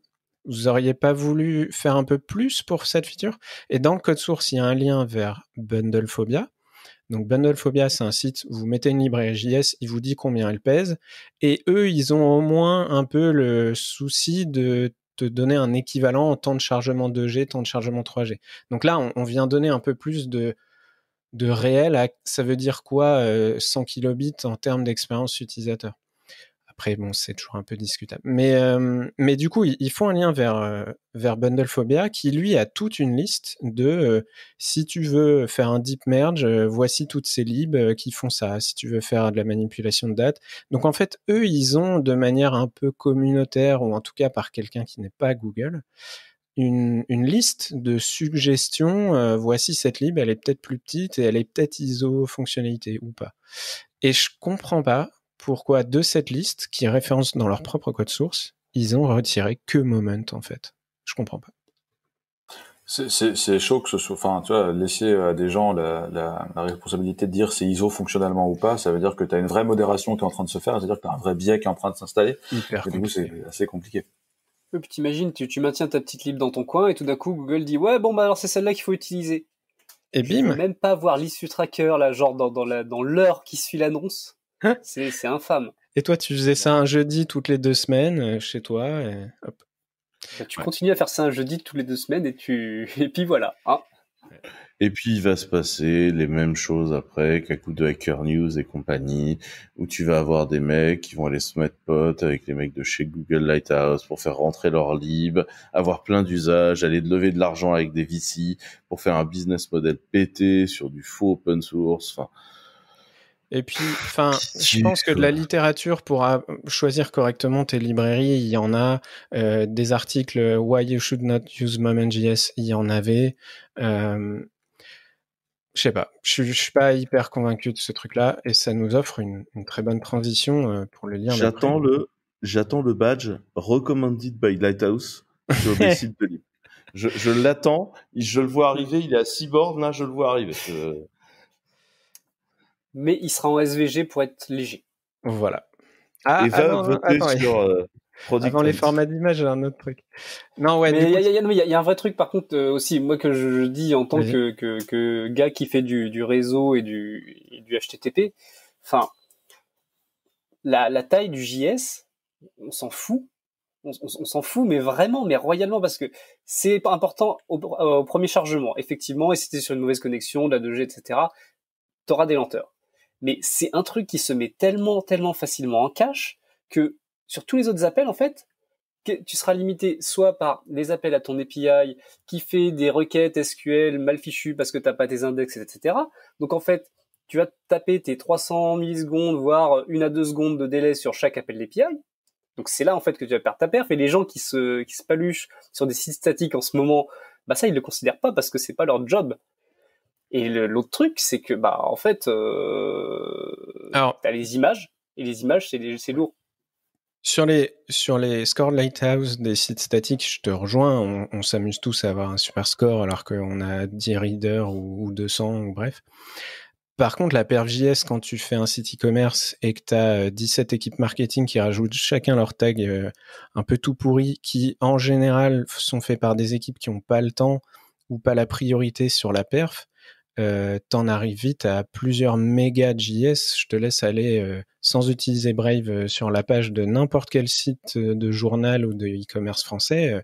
vous auriez pas voulu faire un peu plus pour cette feature? Et dans le code source, il y a un lien vers Bundlephobia. Donc Bundlephobia, c'est un site, vous mettez une librairie JS, il vous dit combien elle pèse, et eux, ils ont au moins un peu le souci de te donner un équivalent en temps de chargement 2G, temps de chargement 3G. Donc là, on, vient donner un peu plus de, de réel. ça veut dire quoi 100 euh, kilobits en termes d'expérience utilisateur? Après, bon, c'est toujours un peu discutable. Mais, euh, mais du coup, ils, font un lien vers, euh, vers Bundlephobia qui, lui, a toute une liste de euh, si tu veux faire un deep merge, voici toutes ces libs qui font ça. Si tu veux faire de la manipulation de date. Donc, en fait, eux, ils ont de manière un peu communautaire, ou en tout cas par quelqu'un qui n'est pas Google, une, une, liste de suggestions. voici cette lib, elle est peut-être plus petite et elle est peut-être ISO fonctionnalité ou pas. Et je comprends pas pourquoi de cette liste, qui référence dans leur propre code source, ils ont retiré que Moment en fait. Je comprends pas. C'est chaud que ce soit, enfin, tu vois, laisser à des gens la, la, la responsabilité de dire c'est ISO fonctionnellement ou pas, ça veut dire que tu as une vraie modération qui est en train de se faire, c'est-à-dire que tu as un vrai biais qui est en train de s'installer. Et du coup, c'est assez compliqué. Et puis t'imagines, tu, tu maintiens ta petite lib dans ton coin et tout d'un coup Google dit ouais bon bah alors c'est celle-là qu'il faut utiliser. Et bim. même pas voir l'issue tracker là, genre dans, dans l'heure dans qui suit l'annonce. Hein c'est infâme. Et toi, tu faisais ça un jeudi toutes les deux semaines euh, chez toi et bah, tu continues à faire ça un jeudi toutes les deux semaines et tu et puis voilà. Hein. Et puis il va se passer les mêmes choses après qu'à coup de Hacker News et compagnie, où tu vas avoir des mecs qui vont aller se mettre potes avec les mecs de chez Google Lighthouse pour faire rentrer leur lib, avoir plein d'usages, aller lever de l'argent avec des VC pour faire un business model pété sur du faux open source. Enfin, et puis, enfin, je pense que de la littérature pour choisir correctement tes librairies, il y en a. Euh, des articles Why you should not use Moment.js, il y en avait. Euh, je sais pas, je, suis pas hyper convaincu de ce truc-là, et ça nous offre une, une très bonne transition euh, pour le lire. J'attends le, j'attends le badge recommended by Lighthouse sur des sites de livres. Je, je l'attends, je le vois arriver, il est à 6 bornes, là, je le vois arriver mais il sera en SVG pour être léger. Voilà. Ah, et va voter sur euh, Avant les formats d'image, j'ai un autre truc. Non, ouais. Mais il y, a, un vrai truc, par contre, euh, aussi, moi que je, dis en tant que, que, que, gars qui fait du, du réseau et du, du HTTP. Enfin, la, la taille du JS, on s'en fout. On, s'en fout, mais vraiment, mais royalement, parce que c'est important au, au, premier chargement, effectivement, et si t'es sur une mauvaise connexion, de la 2G, etc., t'auras des lenteurs. Mais c'est un truc qui se met tellement, tellement facilement en cache que sur tous les autres appels, en fait, tu seras limité soit par les appels à ton API qui fait des requêtes SQL mal fichues parce que t'as pas tes index, etc. Donc en fait, tu vas taper tes 300 millisecondes, voire une à deux secondes de délai sur chaque appel d'API. Donc c'est là en fait que tu vas perdre ta perf. Et les gens qui se qui se paluchent sur des sites statiques en ce moment, bah ça ils le considèrent pas parce que c'est pas leur job. Et l'autre truc, c'est que bah en fait, euh, Alors, t'as les images et les images c'est lourd. Sur les, sur les scores Lighthouse des sites statiques, je te rejoins, on, s'amuse tous à avoir un super score alors qu'on a 10 readers ou, 200 ou bref. Par contre, la JS, quand tu fais un site e-commerce et que tu as 17 équipes marketing qui rajoutent chacun leur tag euh, un peu tout pourri, qui en général sont faits par des équipes qui n'ont pas le temps ou pas la priorité sur la perf, euh, t'en arrives vite à plusieurs méga JS. Je te laisse aller euh, sans utiliser Brave euh, sur la page de n'importe quel site de journal ou de e-commerce français.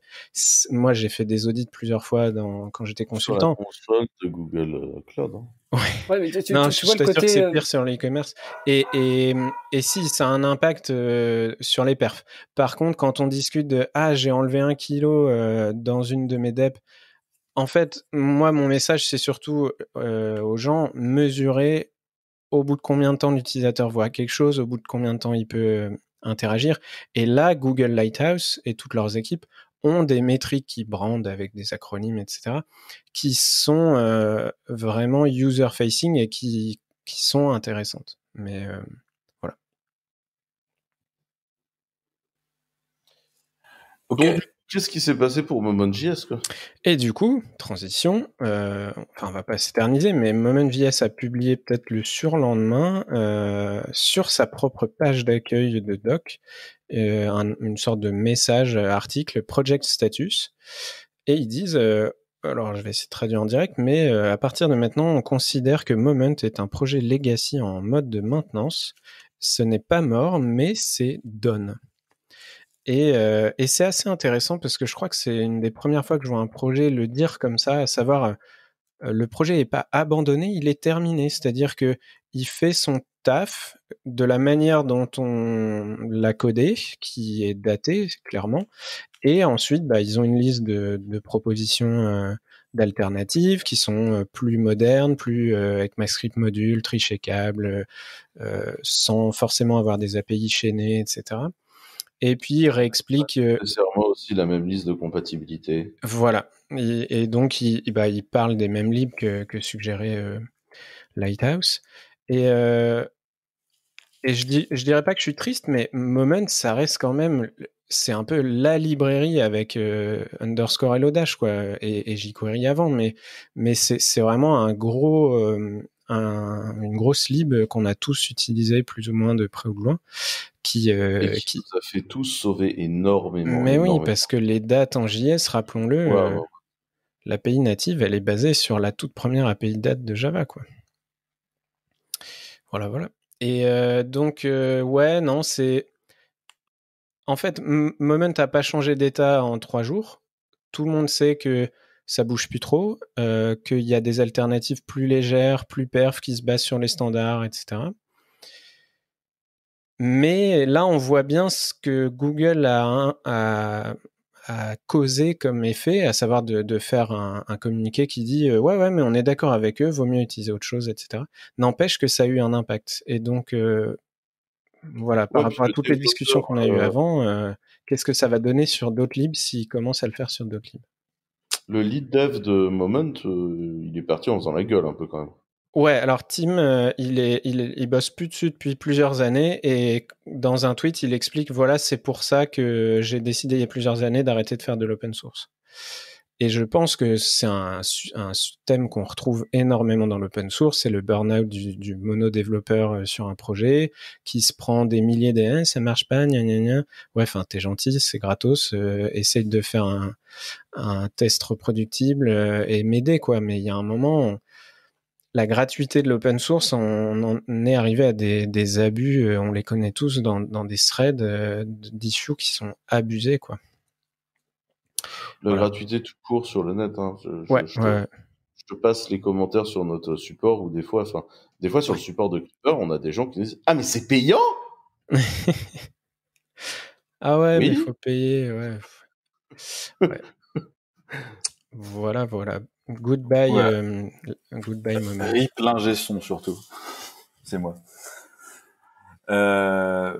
moi, j'ai fait des audits plusieurs fois dans, quand j'étais consultant. Sur la console de Google Cloud. Hein. Ouais. mais tu, non, je, vois sûr que c'est pire sur l'e-commerce. Et, et, et si, ça a un impact sur les perfs. Par contre, quand on discute de ah j'ai enlevé un kilo dans une de mes DEP en fait, moi, mon message, c'est surtout euh, aux gens, mesurer au bout de combien de temps l'utilisateur voit quelque chose, au bout de combien de temps il peut euh, interagir. Et là, Google Lighthouse et toutes leurs équipes ont des métriques qui brandent avec des acronymes, etc., qui sont euh, vraiment user-facing et qui, qui sont intéressantes. Mais voilà. Ok. Qu'est-ce qui s'est passé pour Moment.js Et du coup, transition, euh, enfin on va pas s'éterniser, mais Moment.js a publié peut-être le surlendemain euh, sur sa propre page d'accueil de doc euh, une sorte de message article Project Status, et ils disent, alors je vais essayer de traduire en direct, mais à partir de maintenant, on considère que Moment est un projet legacy en mode de maintenance. Ce n'est pas mort, mais c'est done. Et, euh, et c'est assez intéressant parce que je crois que c'est une des premières fois que je vois un projet le dire comme ça, à savoir euh, le projet n'est pas abandonné, il est terminé. C'est-à-dire que il fait son taf de la manière dont on l'a codé, qui est daté clairement, et ensuite bah, ils ont une liste de, propositions euh, d'alternatives qui sont euh, plus modernes, plus euh, avec MyScript module, tri-checkable, sans forcément avoir des API chaînées, etc. Et puis il réexplique. Euh, c'est vraiment aussi la même liste de compatibilité. Voilà. Et, donc il, bah, il, parle des mêmes libres que, que suggérait euh, Lighthouse. Et, euh, et je, dis, je dirais pas que je suis triste, mais Moment, ça reste quand même. C'est un peu la librairie avec underscore Hello Dash, quoi, et, et jQuery avant, mais, mais c'est vraiment un gros, un, une grosse lib qu'on a tous utilisé plus ou moins de près ou de loin, qui, euh, qui, nous a fait tous sauver énormément. Mais oui, parce que les dates en JS, rappelons-le, euh, l'API native, elle est basée sur la toute première API date de Java, quoi. Voilà, voilà. Et euh, donc, ouais, non, c'est. En fait, Moment n'a pas changé d'état en trois jours. Tout le monde sait que ça bouge plus trop, qu'il y a des alternatives plus légères, plus perf, qui se basent sur les standards, etc. Mais là, on voit bien ce que Google a, a, a causé comme effet, à savoir de, de faire un, un, communiqué qui dit euh, ouais ouais mais on est d'accord avec eux, vaut mieux utiliser autre chose, etc. N'empêche que ça a eu un impact. Et donc euh, voilà, par rapport à toutes les discussions qu'on a eues euh, avant, qu'est-ce que ça va donner sur d'autres libs s'ils commencent à le faire sur d'autres Le lead dev de Moment, il est parti en faisant la gueule un peu quand même. Ouais, alors Tim, euh, il, est, il, il, bosse plus dessus depuis plusieurs années et dans un tweet, il explique voilà, c'est pour ça que j'ai décidé il y a plusieurs années d'arrêter de faire de l'open source. Et je pense que c'est un, thème qu'on retrouve énormément dans l'open source, c'est le burn-out du, du mono-développeur euh, sur un projet qui se prend des milliers de ça marche pas, gna gna gna. Ouais, enfin, t'es gentil, c'est gratos, euh, essaye de faire un, test reproductible euh, et m'aider, quoi. Mais il y a un moment, la gratuité de l'open source, on, est arrivé à des, des, abus, on les connaît tous dans, dans des threads d'issues qui sont abusés, quoi. La gratuité tout court sur le net. Hein. Je, ouais, je, te, je, te, passe les commentaires sur notre support ou des fois, enfin, des fois sur le support de Clipper, on a des gens qui disent Ah, mais c'est payant Ah ouais, mais il faut payer, ouais. ouais. voilà, voilà. Goodbye, ouais. euh, goodbye, moment. Rip l'ingé son surtout. C'est moi. Euh,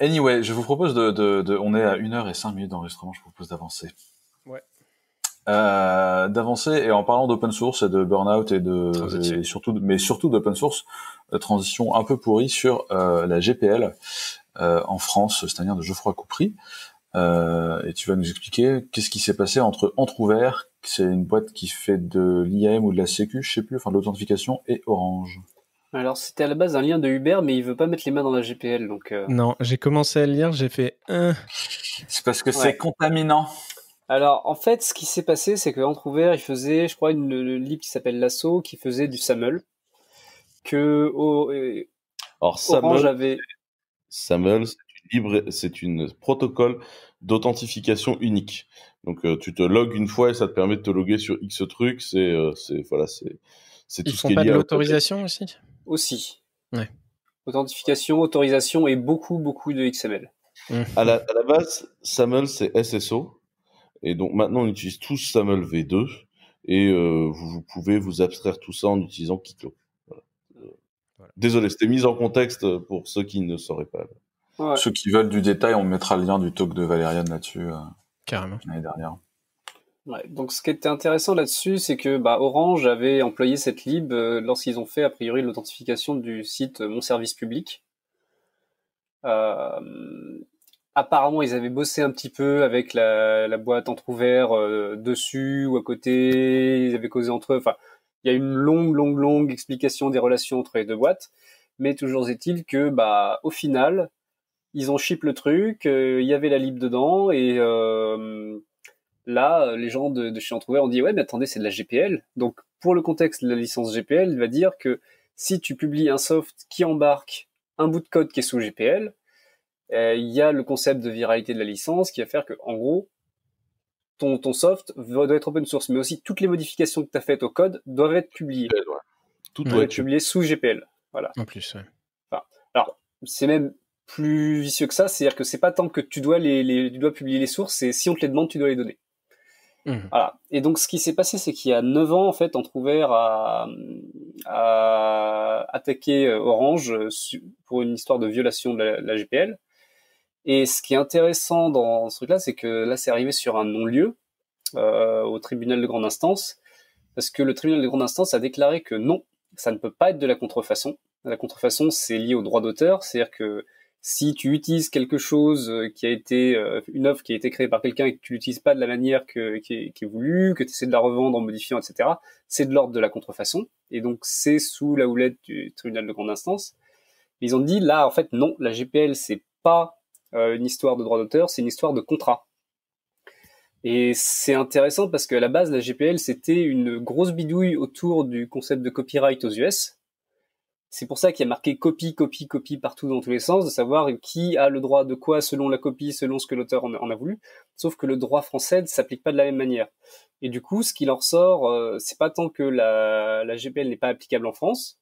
Anyway, je vous propose de, de, de, on est à 1 heure et 5 minutes d'enregistrement, je vous propose d'avancer. Ouais. Euh, d'avancer et en parlant d'open source et de burnout et de et surtout mais surtout d'open source euh, transition un peu pourrie sur euh, la GPL euh, en France c'est-à-dire de Geoffroy Coupry euh, et tu vas nous expliquer qu'est-ce qui s'est passé entre Entrouvert c'est une boîte qui fait de l'IAM ou de la sécu je sais plus enfin de l'authentification et Orange alors c'était à la base un lien de Uber, mais il veut pas mettre les mains dans la GPL, donc. Euh... Non, j'ai commencé à le lire, j'ai fait un. C'est parce que ouais. c'est contaminant. Alors en fait, ce qui s'est passé, c'est que Entrouvert, il faisait, je crois, une, une lib qui s'appelle Lasso, qui faisait du SAML, que euh, Alors avait... SAML, c'est une libre, c'est une protocole d'authentification unique. Donc euh, tu te logs une fois et ça te permet de te loguer sur X trucs. C'est, euh, c'est voilà, c'est, c'est tout Ils ce font pas de l'autorisation aussi? Aussi. Ouais. Authentification, autorisation et beaucoup, beaucoup de XML. Mmh. À la, à la base, SAML c'est SSO. Et donc maintenant on utilise tous SAML V2 et euh, vous, vous, pouvez vous abstraire tout ça en utilisant. Voilà. Voilà. Désolé, c'était mise en contexte pour ceux qui ne sauraient pas. Ouais. Ceux qui veulent du détail, on mettra le lien du talk de Valériane là-dessus. Euh, Carrément. L'année dernière. Ouais, donc ce qui était intéressant là-dessus, c'est que bah, Orange avait employé cette lib euh, lorsqu'ils ont fait a priori l'authentification du site Mon Service Public. Euh, apparemment, ils avaient bossé un petit peu avec la, la boîte entrouvert euh, dessus ou à côté. Ils avaient causé entre eux. Enfin, il y a une longue, longue, longue explication des relations entre les deux boîtes. Mais toujours est-il que, bah, au final, ils ont ship le truc. Euh, Il y avait la lib dedans et euh, là, les gens de, de chez Entrouvert ont dit ouais, mais attendez, c'est de la GPL. Donc, pour le contexte de la licence GPL, il va dire que si tu publies un soft qui embarque un bout de code qui est sous GPL, euh, il y a le concept de viralité de la licence qui va faire que, en gros, ton, ton soft doit être open source, mais aussi toutes les modifications que tu as faites au code doivent être publiées. Ouais, ouais. Tout doit être publié sous GPL. Voilà. En plus, ouais. Enfin, alors, c'est même plus vicieux que ça, c'est-à-dire que c'est pas tant que tu dois les, les, tu dois publier les sources, c'est si on te les demande, tu dois les donner. Mmh. Voilà. Et donc, ce qui s'est passé, c'est qu'il y a 9 ans, en fait, Entrouvert a, a attaqué Orange pour une histoire de violation de la, la GPL. Et ce qui est intéressant dans ce truc-là, c'est que là, c'est arrivé sur un non-lieu euh, au tribunal de grande instance, parce que le tribunal de grande instance a déclaré que non, ça ne peut pas être de la contrefaçon. La contrefaçon, c'est lié au droit d'auteur, c'est-à-dire que si tu utilises quelque chose qui a été une offre qui a été créée par quelqu'un et que tu l'utilises pas de la manière que, qui, est, qui est voulue, que tu essaies de la revendre en modifiant, etc., c'est de l'ordre de la contrefaçon. Et donc c'est sous la houlette du tribunal de grande instance. Ils ont dit là, en fait, non, la GPL c'est pas euh, une histoire de droit d'auteur, c'est une histoire de contrat. Et c'est intéressant parce qu'à la base, la GPL c'était une grosse bidouille autour du concept de copyright aux US c'est pour ça qu'il y a marqué copie, copie, copie partout dans tous les sens, de savoir qui a le droit de quoi selon la copie, selon ce que l'auteur en a voulu. Sauf que le droit français ne s'applique pas de la même manière. Et du coup, ce qui leur sort, euh, c'est pas tant que la, GPL n'est pas applicable en France.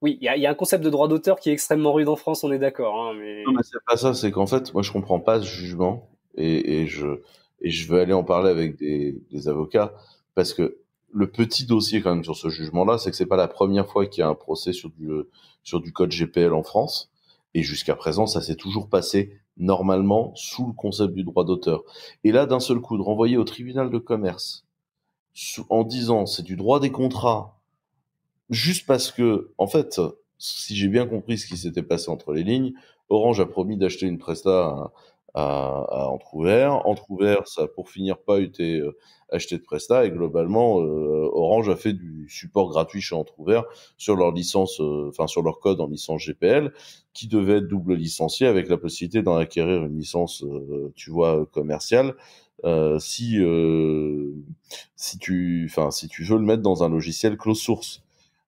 Oui, il y a, un concept de droit d'auteur qui est extrêmement rude en France, on est d'accord. Hein, mais... Non, mais c'est pas ça. C'est qu'en fait, moi, je comprends pas ce jugement et, je veux aller en parler avec des avocats parce que le petit dossier quand même sur ce jugement-là, c'est que c'est pas la première fois qu'il y a un procès sur du sur du code GPL en France. Et jusqu'à présent, ça s'est toujours passé normalement sous le concept du droit d'auteur. Et là, d'un seul coup, de renvoyer au tribunal de commerce en disant c'est du droit des contrats, juste parce que, en fait, si j'ai bien compris ce qui s'était passé entre les lignes, Orange a promis d'acheter une presta à, à, Entrouvert. Entrouvert, ça pour finir pas été euh, acheté de Presta et globalement euh, Orange a fait du support gratuit chez Entrouvert sur leur licence, euh, enfin sur leur code en licence GPL qui devait être double licencié avec la possibilité d'en acquérir une licence, euh, tu vois, commerciale. si si tu, enfin si tu veux le mettre dans un logiciel close source.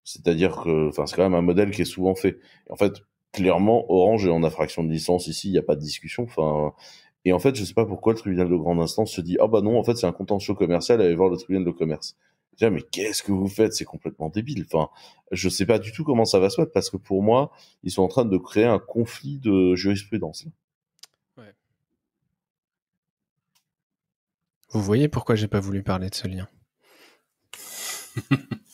C'est-à-dire que, enfin, c'est quand même un modèle qui est souvent fait. En fait, clairement, Orange est en infraction de licence ici, il n'y a pas de discussion. Enfin, et en fait, je sais pas pourquoi le tribunal de grande instance se dit, ah bah non, en fait, c'est un contentieux commercial, allez voir le tribunal de commerce. Dis, mais qu'est-ce que vous faites? C'est complètement débile. Enfin, je sais pas du tout comment ça va se mettre parce que pour moi, ils sont en train de créer un conflit de jurisprudence. Ouais. Vous voyez pourquoi j'ai pas voulu parler de ce lien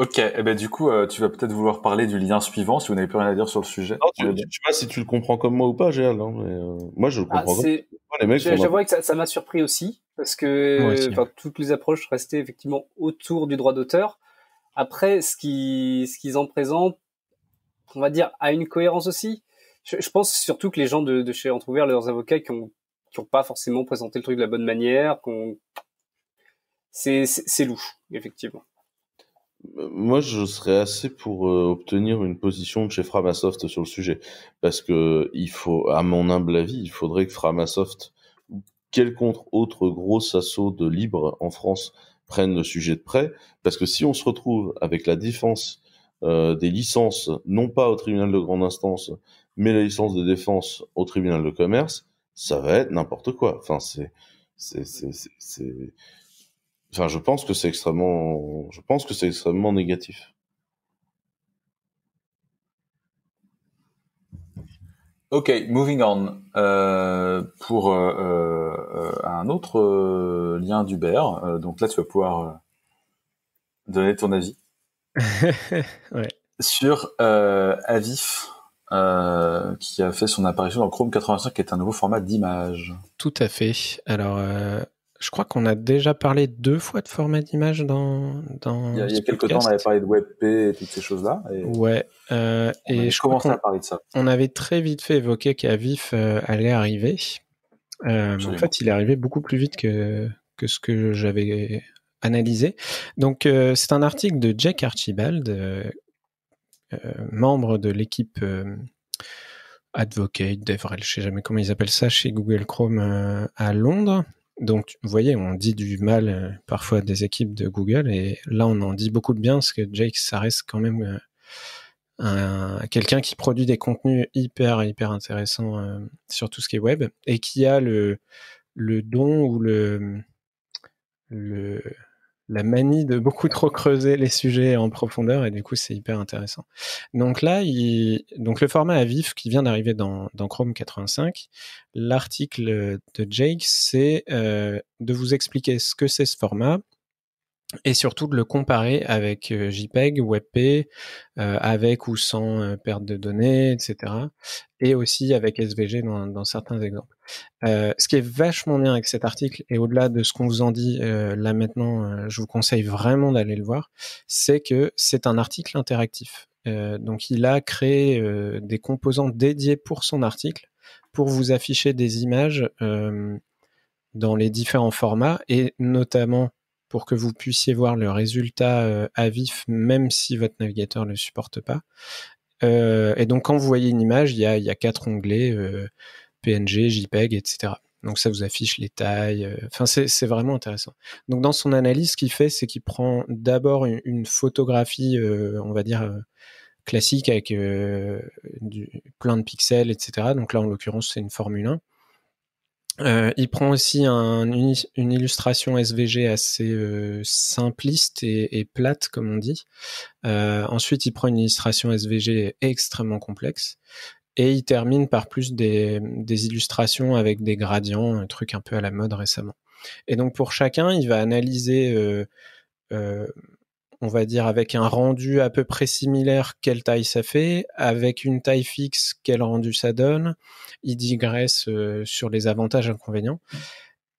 Ok, et eh ben du coup, euh, tu vas peut-être vouloir parler du lien suivant si vous n'avez plus rien à dire sur le sujet. Non, tu, sais pas si tu le comprends comme moi ou pas, Géal. Hein, mais euh, moi, je le ah, comprends. Ah, les J'avoue que ça m'a surpris aussi parce que toutes les approches restaient effectivement autour du droit d'auteur. Après, ce qu'ils ce qu'ils en présentent, on va dire, a une cohérence aussi. Je, pense surtout que les gens de, de chez Entrouvert, leurs avocats, qui ont qui ont pas forcément présenté le truc de la bonne manière, qu'on c'est louche, effectivement. Moi, je serais assez pour euh, obtenir une position de chez Framasoft sur le sujet, parce que il faut, à mon humble avis, il faudrait que Framasoft ou quelconque autre gros assaut de libre en France prenne le sujet de près, parce que si on se retrouve avec la défense euh, des licences, non pas au tribunal de grande instance, mais la licence de défense au tribunal de commerce, ça va être n'importe quoi. Enfin, c'est, c'est, c'est, c'est Enfin, je pense que c'est extrêmement, je pense que c'est extrêmement négatif. Ok, moving on. Euh, pour euh, euh, un autre lien d'Uber, donc là tu vas pouvoir donner ton avis ouais. sur Avif, qui a fait son apparition dans Chrome 85, qui est un nouveau format d'image. Tout à fait. Alors, je crois qu'on a déjà parlé deux fois de format d'image dans, dans. Il y a, il y a quelques temps, on avait parlé de WebP et toutes ces choses-là. Et ouais. Euh, et je commence à parler de ça. On avait très vite fait évoquer qu'Avif euh, allait arriver. Euh, en fait, il est arrivé beaucoup plus vite que, que ce que j'avais analysé. Donc, c'est un article de Jack Archibald, membre de l'équipe Advocate, DevRel, je sais jamais comment ils appellent ça chez Google Chrome à Londres. Donc, vous voyez, on dit du mal euh, parfois des équipes de Google, et là, on en dit beaucoup de bien, parce que Jake, ça reste quand même euh, quelqu'un qui produit des contenus hyper, hyper intéressants euh, sur tout ce qui est web, et qui a le, le don ou le, le, la manie de beaucoup trop creuser les sujets en profondeur et du coup c'est hyper intéressant. Donc là, donc le format à vif qui vient d'arriver dans, Chrome 85, l'article de Jake, c'est euh, de vous expliquer ce que c'est ce format, et surtout de le comparer avec euh, JPEG, WebP, euh, avec ou sans perte de données, etc. Et aussi avec SVG dans certains exemples. Euh, ce qui est vachement bien avec cet article, et au-delà de ce qu'on vous en dit là maintenant, je vous conseille vraiment d'aller le voir, c'est que c'est un article interactif. donc il a créé des composants dédiés pour son article, pour vous afficher des images dans les différents formats, et notamment pour que vous puissiez voir le résultat euh, à vif, même si votre navigateur ne le supporte pas. Euh, et donc, quand vous voyez une image, il y a, quatre onglets euh, PNG, JPEG, etc. Donc, ça vous affiche les tailles. Enfin, c'est vraiment intéressant. Donc, dans son analyse, ce qu'il fait, c'est qu'il prend d'abord une, photographie, on va dire classique avec plein de pixels, etc. Donc là, en l'occurrence, c'est une Formule 1. Euh, il prend aussi une, illustration SVG assez euh, simpliste et, plate, comme on dit. Euh, ensuite, il prend une illustration SVG extrêmement complexe. Et il termine par plus des, illustrations avec des gradients, un truc un peu à la mode récemment. Et donc pour chacun, il va analyser on va dire avec un rendu à peu près similaire, quelle taille ça fait, avec une taille fixe, quel rendu ça donne. Il digresse euh, sur les avantages et inconvénients.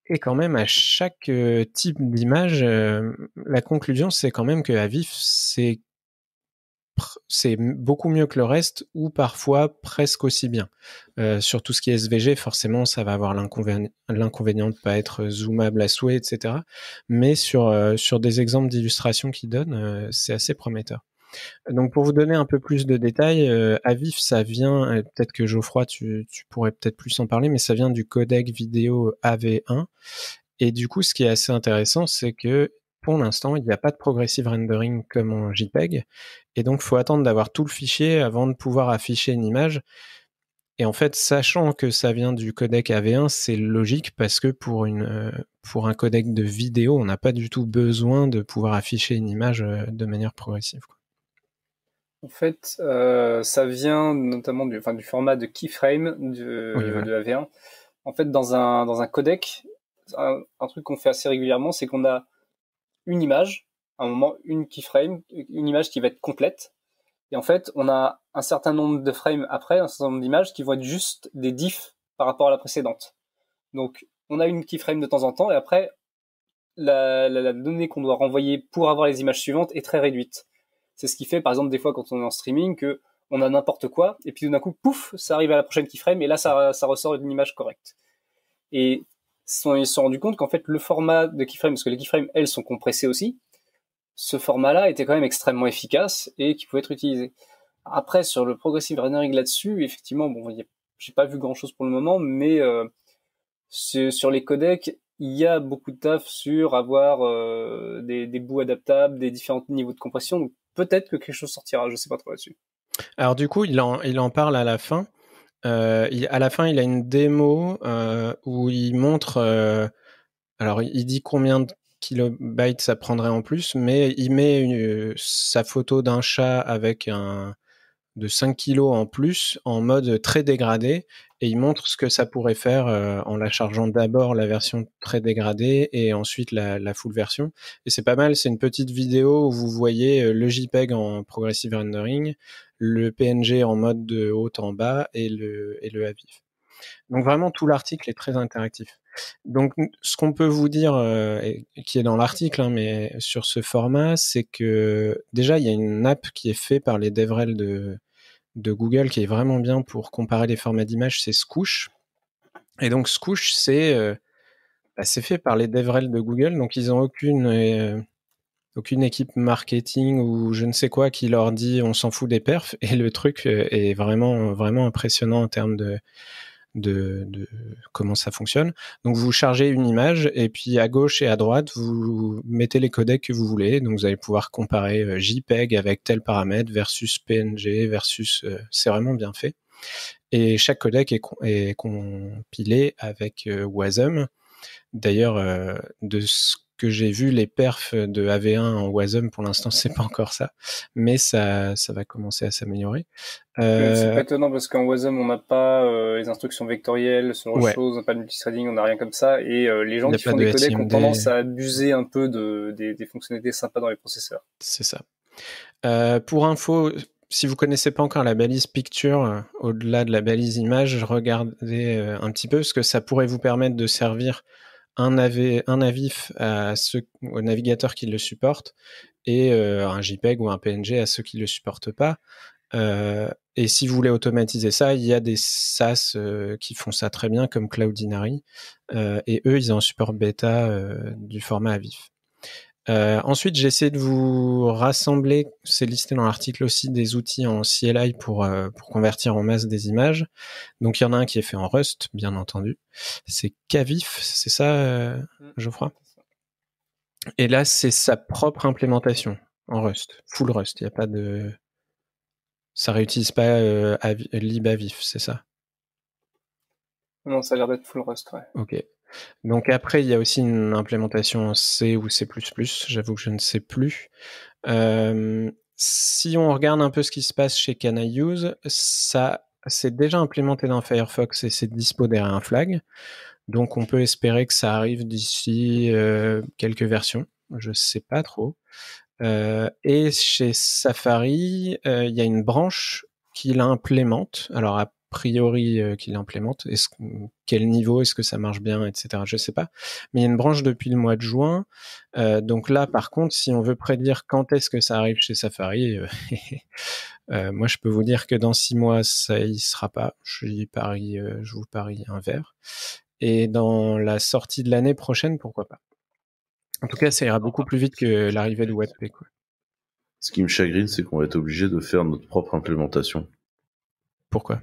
Et quand même, à chaque euh, type d'image, euh, la conclusion, c'est quand même que à vif, c'est c'est beaucoup mieux que le reste ou parfois presque aussi bien. Euh, sur tout ce qui est SVG, forcément, ça va avoir l'inconvénient de pas être zoomable à souhait, etc. Mais sur, euh, sur des exemples d'illustration qu'il donne, euh, c'est assez prometteur. Donc pour vous donner un peu plus de détails, à vif, ça vient, peut-être que Geoffroy, tu, tu pourrais peut-être plus en parler, mais ça vient du codec vidéo AV1. Et du coup, ce qui est assez intéressant, c'est que pour l'instant, il n'y a pas de progressive rendering comme en JPEG. Et donc, il faut attendre d'avoir tout le fichier avant de pouvoir afficher une image. Et en fait, sachant que ça vient du codec AV1, c'est logique parce que pour, une, euh, pour un codec de vidéo, on n'a pas du tout besoin de pouvoir afficher une image euh, de manière progressive. En fait, euh, ça vient notamment du, enfin, du format de keyframe de, de AV1. En fait, dans un, dans un codec, un, un truc qu'on fait assez régulièrement, c'est qu'on a une image, à un moment, une keyframe, une image qui va être complète. Et en fait, on a un certain nombre de frames après, un certain nombre d'images qui vont être juste des diffs par rapport à la précédente. Donc, on a une keyframe de temps en temps, et après, la, donnée qu'on doit renvoyer pour avoir les images suivantes est très réduite. C'est ce qui fait, par exemple, des fois quand on est en streaming, que on a n'importe quoi, et puis d'un coup, pouf, ça arrive à la prochaine keyframe, et là, ça, ressort une image correcte. Ils se sont rendus compte qu'en fait, le format de keyframe, parce que les keyframes, elles, sont compressées aussi, ce format-là était quand même extrêmement efficace et qui pouvait être utilisé. Après, sur le progressive rendering là-dessus, effectivement, bon, j'ai pas vu grand-chose pour le moment, mais euh, sur les codecs, il y a beaucoup de taf sur avoir euh, des, des, bouts adaptables, des différents niveaux de compression. Donc peut-être que quelque chose sortira, je sais pas trop là-dessus. Alors du coup, il en, il en parle à la fin. Euh, à la fin, il a une démo euh, où il montre. Euh, alors, il dit combien de kilobytes ça prendrait en plus, mais il met sa photo d'un chat avec un de 5 kilos en plus en mode très dégradé et il montre ce que ça pourrait faire euh, en la chargeant d'abord la version très dégradée et ensuite la, full version. Et c'est pas mal, c'est une petite vidéo où vous voyez le JPEG en progressive rendering, le PNG en mode de haut en bas et le, et. Donc vraiment tout l'article est très interactif. Donc ce qu'on peut vous dire, euh, qui est dans l'article, hein, mais sur ce format, c'est que déjà il y a une app qui est faite par les DevRel de, Google qui est vraiment bien pour comparer les formats d'images, c'est Scoosh. Et donc c'est euh, bah, c'est fait par les DevRel de Google, donc ils n'ont aucune euh, aucune équipe marketing ou je ne sais quoi qui leur dit on s'en fout des perfs et le truc euh, est vraiment vraiment impressionnant en termes de, de, comment ça fonctionne. Donc vous chargez une image et puis à gauche et à droite vous mettez les codecs que vous voulez. Donc vous allez pouvoir comparer euh, JPEG avec tel paramètre versus PNG versus euh, c'est vraiment bien fait. Et chaque codec est, est compilé avec Wasm. D'ailleurs, de ce que j'ai vu les perfs de AV1 en Wasm, pour l'instant, c'est pas encore ça, mais ça, ça va commencer à s'améliorer. Euh... C'est pas étonnant parce qu'en Wasm, on n'a pas euh, les instructions vectorielles, ce genre de choses, on n'a pas de multithreading, on n'a rien comme ça, et euh, les gens qui font des codecs ont tendance à abuser un peu de, des, des fonctionnalités sympas dans les processeurs. C'est ça. Euh, pour info, si vous connaissez pas encore la balise picture, au-delà de la balise image, regardez un petit peu, parce que ça pourrait vous permettre de servir un, AV, un AVIF à ceux, aux navigateurs qui le supportent et euh, un JPEG ou un PNG à ceux qui le supportent pas. Euh, et si vous voulez automatiser ça, il y a des SaaS euh, qui font ça très bien, comme Cloudinary. Et eux, ils ont un support bêta du format AVIF. Euh, ensuite, j'ai essayé de vous rassembler, c'est listé dans l'article aussi, des outils en CLI pour, euh, pour convertir en masse des images. Donc il y en a un qui est fait en Rust, bien entendu. C'est Kavif, c'est ça, euh, mm. Geoffroy? Et là, c'est sa propre implémentation en Rust, full Rust. Il n'y a pas de... Ça réutilise pas libavif, c'est ça? Non, ça a l'air d'être full Rust, ouais. Ok. Donc après, il y a aussi une implémentation en C ou C++, j'avoue que je ne sais plus. Euh, si on regarde un peu ce qui se passe chez Can ça c'est déjà implémenté dans Firefox et c'est dispo derrière un flag. Donc on peut espérer que ça arrive d'ici euh, quelques versions. Je sais pas trop. Euh, et chez Safari, il y a une branche qui l'implémente. Priori euh, qu'il implémente. Est-ce, quel niveau Est-ce que ça marche bien, etc. Je sais pas. Mais il y a une branche depuis le mois de juin. Euh, donc là, par contre, si on veut prédire quand est-ce que ça arrive chez Safari, euh, moi je peux vous dire que dans six mois ça y sera pas. Je parie, je vous parie un verre. Et dans la sortie de l'année prochaine, pourquoi pas. En tout cas, ça ira beaucoup plus vite que l'arrivée de. Quoi. Ce qui me chagrine, c'est qu'on va être obligé de faire notre propre implémentation. Pourquoi?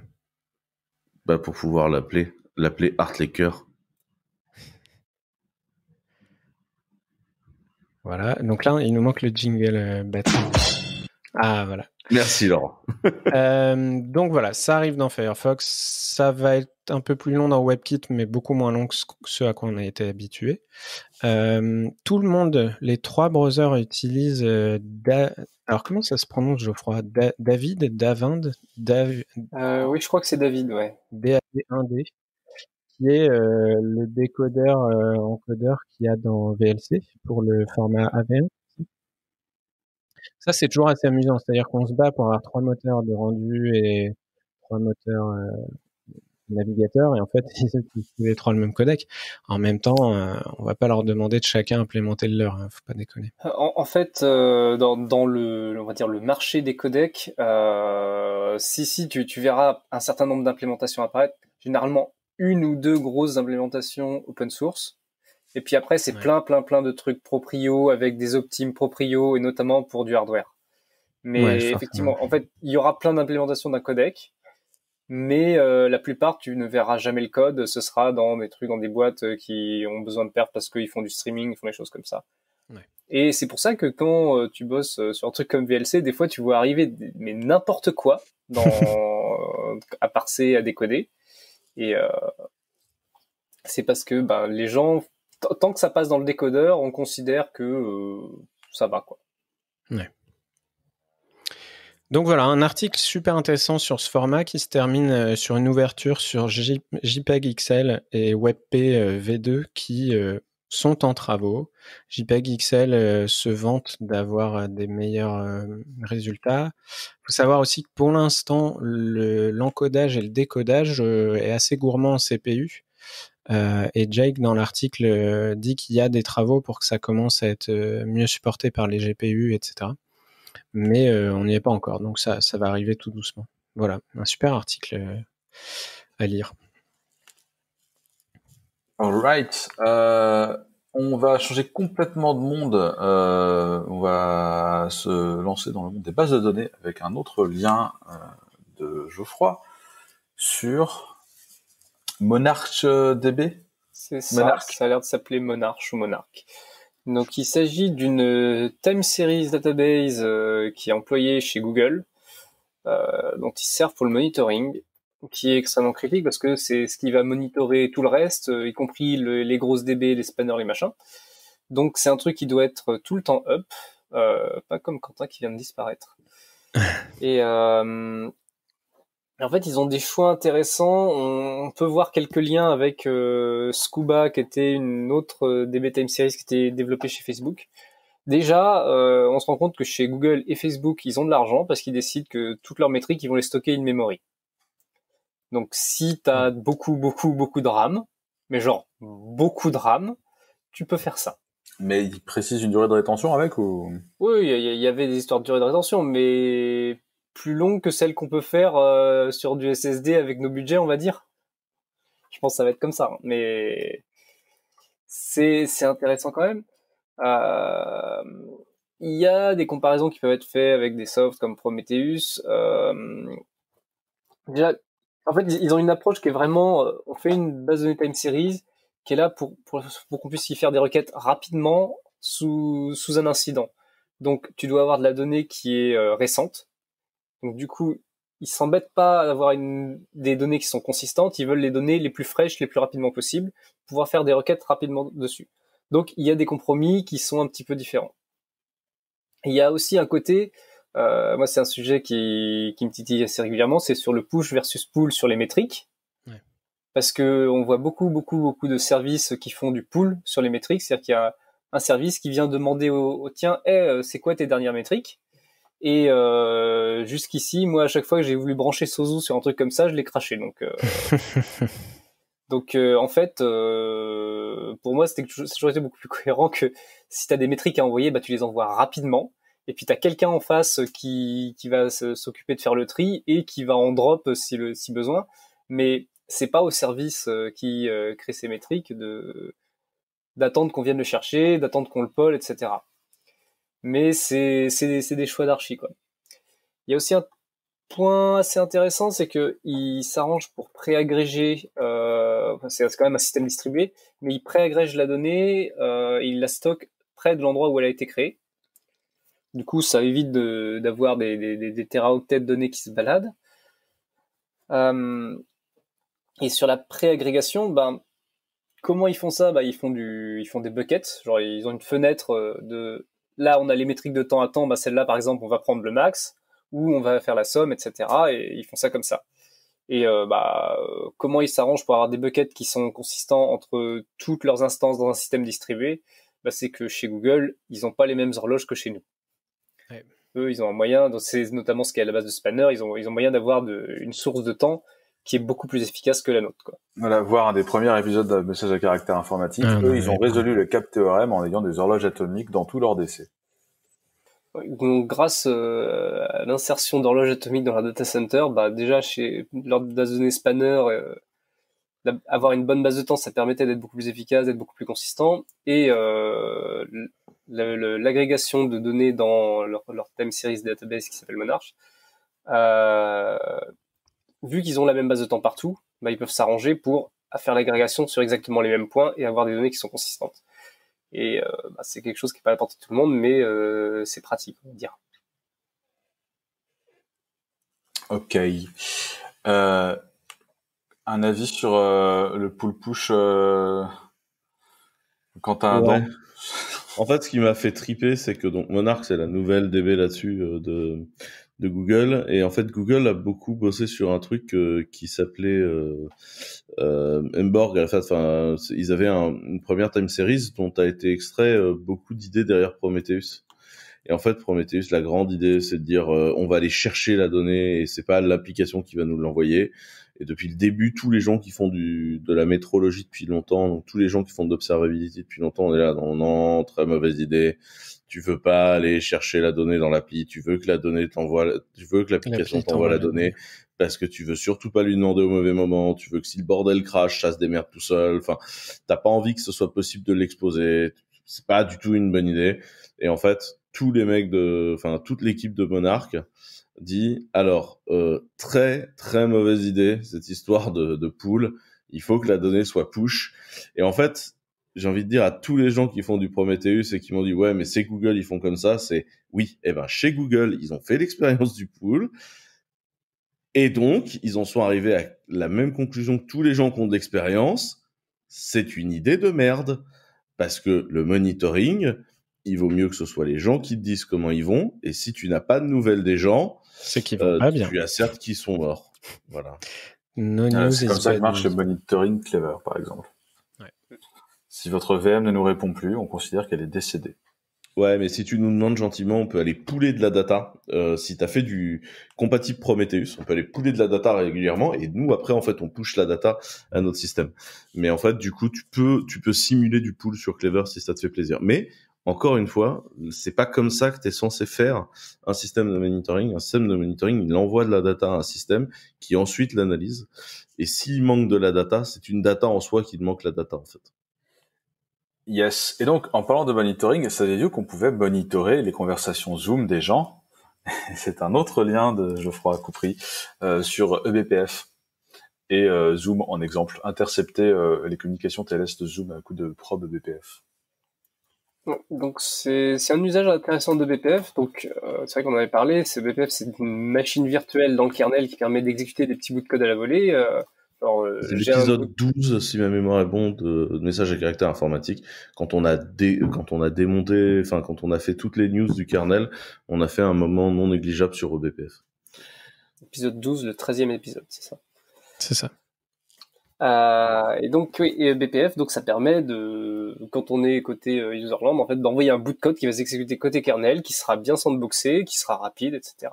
Pour pouvoir l'appeler, l'appeler Artlaker. Voilà. Donc là, il nous manque le jingle euh. Ah, voilà. Merci, Laurent. Euh, donc voilà, ça arrive dans Firefox. Ça va être un peu plus long dans WebKit, mais beaucoup moins long que ce à quoi on a été habitué. Euh, tout le monde, les trois browsers utilisent. Alors comment ça se prononce, Geoffroy? David, Davind, Dav... Oui, je crois que c'est David, ouais. DAV1D qui est euh, le décodeur euh, encodeur qu'il y a dans VLC pour le format AV1. Ça, c'est toujours assez amusant. C'est-à-dire qu'on se bat pour avoir trois moteurs de rendu et trois moteurs euh, navigateurs. Et en fait, ils utilisent tous les trois le même codec. En même temps, euh, on va pas leur demander de chacun implémenter le leur. Hein, faut pas déconner. En, fait, euh, dans, le, marché des codecs, euh, si tu verras un certain nombre d'implémentations apparaître. Généralement, une ou deux grosses implémentations open source. Et puis après, c'est plein, plein, plein de trucs proprio avec des optimes proprio et notamment pour du hardware. Mais effectivement, en fait, il y aura plein d'implémentations d'un codec, mais euh, la plupart, tu ne verras jamais le code. Ce sera dans des trucs, dans des boîtes euh, qui ont besoin de perdre parce qu'ils font du streaming, ils font des choses comme ça. Et c'est pour ça que quand euh, tu bosses sur un truc comme VLC, des fois, tu vois arriver mais n'importe quoi dans à parser, à décoder. Et euh, c'est parce que ben, les gens, tant que ça passe dans le décodeur, on considère que euh, ça va. Quoi. Donc voilà, un article super intéressant sur ce format qui se termine euh, sur une ouverture sur JPEG XL et WebP V2 qui sont en travaux. JPEG XL euh, se vante d'avoir euh, des meilleurs euh, résultats. Il faut savoir aussi que pour l'instant, l'encodage et le décodage est assez gourmand en CPU. Et Jake, dans l'article, dit qu'il y a des travaux pour que ça commence à être mieux supporté par les GPU, etc. Mais on n'y est pas encore, donc ça, va arriver tout doucement. Voilà, un super article à lire. Alright. Euh, on va changer complètement de monde. Euh, on va se lancer dans le monde des bases de données avec un autre lien euh, de Geoffroy sur MonarchDB. C'est ça. Ça a l'air de s'appeler Monarch ou Monarch. Donc, il s'agit d'une time series database qui est employée chez Google, dont ils servent pour le monitoring qui est extrêmement critique parce que c'est ce qui va monitorer tout le reste, euh, y compris les grosses DB, les spanners, les machins. Donc c'est un truc qui doit être tout le temps up, euh, pas comme Quentin qui vient de disparaître. Et euh, en fait, ils ont des choix intéressants. On, peut voir quelques liens avec euh, Scuba, qui était une autre DB Time Series qui était développée chez Facebook. Déjà, euh, on se rend compte que chez Google et Facebook, ils ont de l'argent parce qu'ils décident que toutes leurs métriques, ils vont les stocker in memory. Donc si tu as beaucoup, beaucoup, beaucoup de RAM, mais genre beaucoup de RAM, tu peux faire ça. Mais il précise une durée de rétention avec ou? Oui, il y, avait des histoires de durée de rétention, mais plus longue que celle qu'on peut faire euh, sur du SSD avec nos budgets, on va dire. Je pense que ça va être comme ça, hein. mais c'est intéressant quand même. Euh, il y a des comparaisons qui peuvent être faites avec des softs comme Prometheus. Euh, déjà, en fait, ils ont une approche qui est vraiment, on fait une base de données time series qui est là pour, pour, pour qu'on puisse y faire des requêtes rapidement sous, sous un incident. Donc, tu dois avoir de la donnée qui est récente. Donc, du coup, ils s'embêtent pas d'avoir une, des données qui sont consistantes. Ils veulent les données les plus fraîches, les plus rapidement possible, pouvoir faire des requêtes rapidement dessus. Donc, il y a des compromis qui sont un petit peu différents. Il y a aussi un côté, euh, moi, c'est un sujet qui, qui me titille assez régulièrement, c'est sur le push versus pull sur les métriques. Parce que on voit beaucoup, beaucoup, beaucoup de services qui font du pull sur les métriques, c'est-à-dire qu'il y a un service qui vient demander au, tien, hey, c'est quoi tes dernières métriques? Et euh, jusqu'ici, moi, à chaque fois que j'ai voulu brancher Sozu sur un truc comme ça, je l'ai craché. Donc, euh... donc euh, en fait, euh, pour moi, c'était toujours été beaucoup plus cohérent que si tu as des métriques à envoyer, bah, tu les envoies rapidement et puis tu as quelqu'un en face qui, qui va s'occuper de faire le tri et qui va en drop si, le, si besoin. Mais c'est pas au service euh, qui euh, crée ces métriques de d'attendre qu'on vienne le chercher, d'attendre qu'on le poll, etc. Mais c'est des choix d'archi quoi. Il y a aussi un point assez intéressant, c'est que il s'arrange pour préagréger. Euh, c'est quand même un système distribué, mais il préagrège la donnée, euh, il la stocke près de l'endroit où elle a été créée. Du coup, ça évite d'avoir des, des, des, teraoctets de données qui se baladent. Euh, et sur la préagrégation, ben, comment ils font ça? Ben, ils font du, ils font des buckets. Genre, ils ont une fenêtre euh, de. Là, on a les métriques de temps à temps. Ben, celle-là, par exemple, on va prendre le max ou on va faire la somme, etc. Et ils font ça comme ça. Et euh, bah, comment ils s'arrangent pour avoir des buckets qui sont consistants entre toutes leurs instances dans un système distribué bah, C'est que chez Google, ils n'ont pas les mêmes horloges que chez nous. Eux, ils ont un moyen, c'est notamment ce qui est à la base de Spanner, ils ont, ils ont moyen d'avoir une source de temps qui est beaucoup plus efficace que la nôtre. Quoi. Voilà, voir un des premiers épisodes de message à caractère informatique. Ah, eux, ils ont résolu le cap théorème en ayant des horloges atomiques dans tout leur décès. Donc, grâce euh, à l'insertion d'horloges atomiques dans la data center, bah, déjà chez lors de la donnée Spanner, euh, avoir une bonne base de temps, ça permettait d'être beaucoup plus efficace, d'être beaucoup plus consistant. Et euh, l'agrégation de données dans leur, leur time series database qui s'appelle Monarch, euh, vu qu'ils ont la même base de temps partout, bah, ils peuvent s'arranger pour faire l'agrégation sur exactement les mêmes points et avoir des données qui sont consistantes. Et euh, bah, c'est quelque chose qui n'est pas à la portée de tout le monde, mais euh, c'est pratique, on va dire. Ok. Euh, un avis sur euh, le pull push euh, quand t'as un ouais. En fait, ce qui m'a fait triper, c'est que donc Monarch, c'est la nouvelle DB là-dessus euh, de, de Google. Et en fait, Google a beaucoup bossé sur un truc qui s'appelait euh, euh. Enfin, ils avaient un, une première time series dont a été extrait beaucoup d'idées derrière Prometheus. Et en fait, Prometheus, la grande idée, c'est de dire on va aller chercher la donnée et c'est pas l'application qui va nous l'envoyer. Et depuis le début, tous les gens qui font du, de la métrologie depuis longtemps, donc tous les gens qui font de l'observabilité depuis longtemps, on est là, non, non, très mauvaise idée. Tu veux pas aller chercher la donnée dans l'appli. Tu veux que la donnée t'envoie, tu veux que l'application t'envoie la donnée parce que tu veux surtout pas lui demander au mauvais moment. Tu veux que si le bordel crash, ça se démerde tout seul. Enfin, t'as pas envie que ce soit possible de l'exposer. C'est pas du tout une bonne idée. Et en fait, tous les mecs de, enfin, toute l'équipe de Monarch, dit alors euh, très très mauvaise idée cette histoire de, de pool. Il faut que la donnée soit push. Et en fait, j'ai envie de dire à tous les gens qui font du Prometheus et qui m'ont dit ouais mais c'est Google ils font comme ça, c'est oui. Et eh ben chez Google ils ont fait l'expérience du pool. Et donc, ils en sont arrivés à la même conclusion que tous les gens qui ont de l'expérience. C'est une idée de merde. Parce que le monitoring, il vaut mieux que ce soit les gens qui te disent comment ils vont. Et si tu n'as pas de nouvelles des gens, c'est qu'ils vont euh, pas bien. Tu as certes qui sont morts. Voilà. Ah, c'est comme ça que marche le monitoring Clever, par exemple. Si votre VM ne nous répond plus, on considère qu'elle est décédée. Ouais, mais si tu nous demandes gentiment, on peut aller pouler de la data. Euh, si tu as fait du compatible Prometheus, on peut aller pouler de la data régulièrement et nous après en fait on push la data à notre système. Mais en fait du coup tu peux tu peux simuler du pool sur Clever si ça te fait plaisir. Mais encore une fois, c'est pas comme ça que tu es censé faire un système de monitoring. Un système de monitoring, il envoie de la data à un système qui ensuite l'analyse. Et s'il manque de la data, c'est une data en soi qui manque la data en fait. Yes. Et donc, en parlant de monitoring, saviez-vous qu'on pouvait monitorer les conversations Zoom des gens? C'est un autre lien de Geoffroy Coupry euh, sur eBPF. Et euh, Zoom, en exemple, intercepter euh, les communications TLS de Zoom à coup de probe eBPF. Donc c'est un usage intéressant de BPF. Donc euh, c'est vrai qu'on en avait parlé. Ce BPF c'est une machine virtuelle dans le kernel qui permet d'exécuter des petits bouts de code à la volée. Euh, c'est l'épisode 12, si ma mémoire est bonne, de, de message à caractère informatique. Quand on a dé, quand on a démonté, enfin quand on a fait toutes les news du kernel, on a fait un moment non négligeable sur BPF. Épisode 12, le 13e épisode, c'est ça? C'est ça. Euh, et donc oui, et BPF, donc ça permet de, quand on est côté euh, userland, en fait, d'envoyer un bout de code qui va s'exécuter côté kernel, qui sera bien sandboxé, qui sera rapide, etc.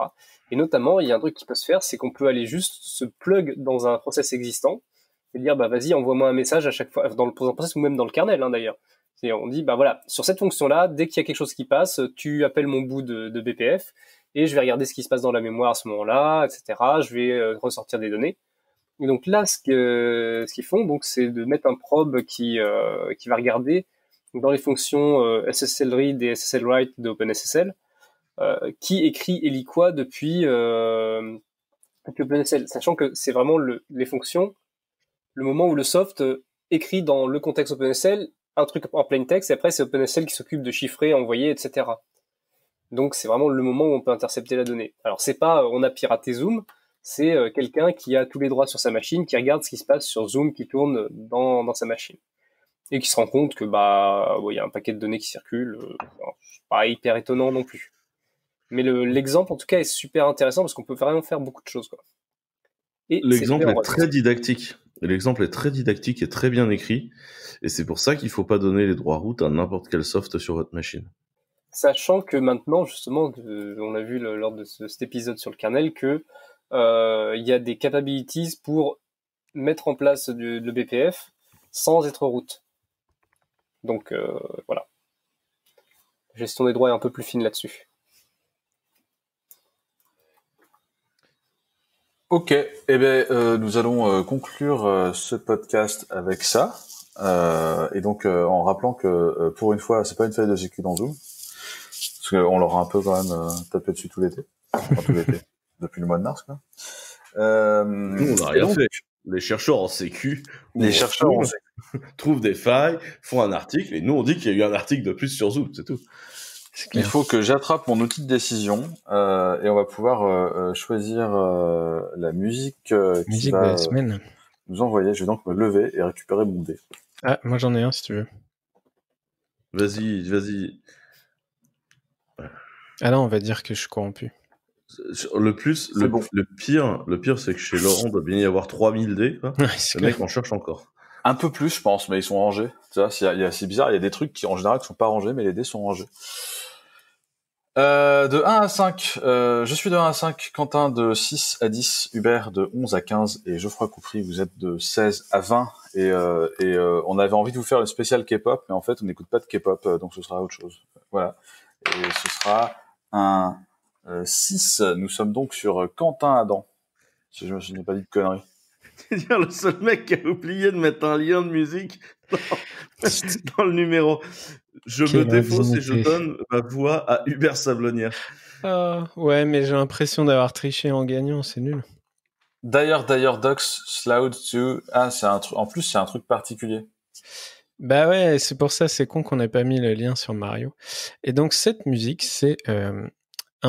Et notamment, il y a un truc qui peut se faire, c'est qu'on peut aller juste se plug dans un process existant et dire bah vas-y, envoie-moi un message à chaque fois dans le process ou même dans le kernel hein, d'ailleurs. Et on dit bah voilà, sur cette fonction-là, dès qu'il y a quelque chose qui passe, tu appelles mon bout de, de, BPF et je vais regarder ce qui se passe dans la mémoire à ce moment-là, etc. Je vais euh, ressortir des données. Et donc là, ce qu'ils font, donc, c'est de mettre un probe qui euh, va regarder dans les fonctions euh, SSL read et SSL write d'OpenSSL, euh, qui écrit et lit quoi depuis euh, depuis OpenSSL, sachant que c'est vraiment le, les fonctions, le moment où le soft écrit dans le contexte OpenSSL un truc en plain text et après c'est OpenSSL qui s'occupe de chiffrer, envoyer, etc. Donc c'est vraiment le moment où on peut intercepter la donnée. Alors c'est pas on a piraté Zoom, c'est euh, quelqu'un qui a tous les droits sur sa machine, qui regarde ce qui se passe sur Zoom qui tourne dans, dans sa machine et qui se rend compte que bah il y a un paquet de données qui circulent. Euh, pas hyper étonnant non plus. Mais l'exemple en tout cas est super intéressant parce qu'on peut vraiment faire beaucoup de choses. L'exemple est, très didactique. L'exemple est très didactique et très bien écrit. Et c'est pour ça qu'il faut pas donner les droits route à n'importe quel soft sur votre machine. Sachant que maintenant, justement, on a vu lors de cet épisode sur le kernel que il y a des capabilities pour mettre en place le BPF sans être route. Donc euh, voilà. Gestion des droits est un peu plus fine là-dessus. Ok, eh bien, euh, nous allons conclure ce podcast avec ça. et donc en rappelant que pour une fois, c'est pas une feuille de sécu dans Zoom, parce qu'on l'aura un peu quand même tapé dessus tout l'été, tout l'été, depuis le mois de mars. Quoi. Nous, on n'a rien fait. Les chercheurs en sécu, les chercheurs en sécu trouvent des failles, font un article, et nous on dit qu'il y a eu un article de plus sur Zoom, c'est tout. Il faut que j'attrape mon outil de décision euh, et on va pouvoir euh, euh choisir euh, la musique, euh, qui musique va de la semaine. nous envoyer. Je vais donc me lever et récupérer mon dé. Ah, moi j'en ai un si tu veux. Vas-y, vas-y. Ah non, on va dire que je suis corrompu. Le plus, le, bon. le pire, le pire, c'est que chez Laurent, il doit bien y avoir 3000 dés. Quoi. Ouais, le mec en cherche encore. Un peu plus, je pense, mais ils sont rangés. Tu vois, c'est bizarre, il y a des trucs qui, en général, qui sont pas rangés, mais les dés sont rangés. Euh, de 1 à 5, euh, je suis de 1 à 5, Quentin de 6 à 10, Hubert de 11 à 15 et Geoffroy Coupry, vous êtes de 16 à 20 et, euh, et euh, on avait envie de vous faire le spécial K-pop, mais en fait on n'écoute pas de K-pop, euh, donc ce sera autre chose. Voilà. Et ce sera un 6, nous sommes donc sur Quentin Adam, si je me souviens pas dit de conneries. C'est dire le seul mec qui a oublié de mettre un lien de musique dans, dans le numéro. Je Quelle me défausse et je donne ma voix à Hubert Sablonnière. Uh, ouais, mais j'ai l'impression d'avoir triché en gagnant, c'est nul. D'ailleurs, d'ailleurs, Docs, Sloud, tu... Ah, c'est un truc. En plus, c'est un truc particulier. Bah ouais, c'est pour ça, c'est con qu'on n'ait pas mis le lien sur Mario. Et donc, cette musique, c'est euh,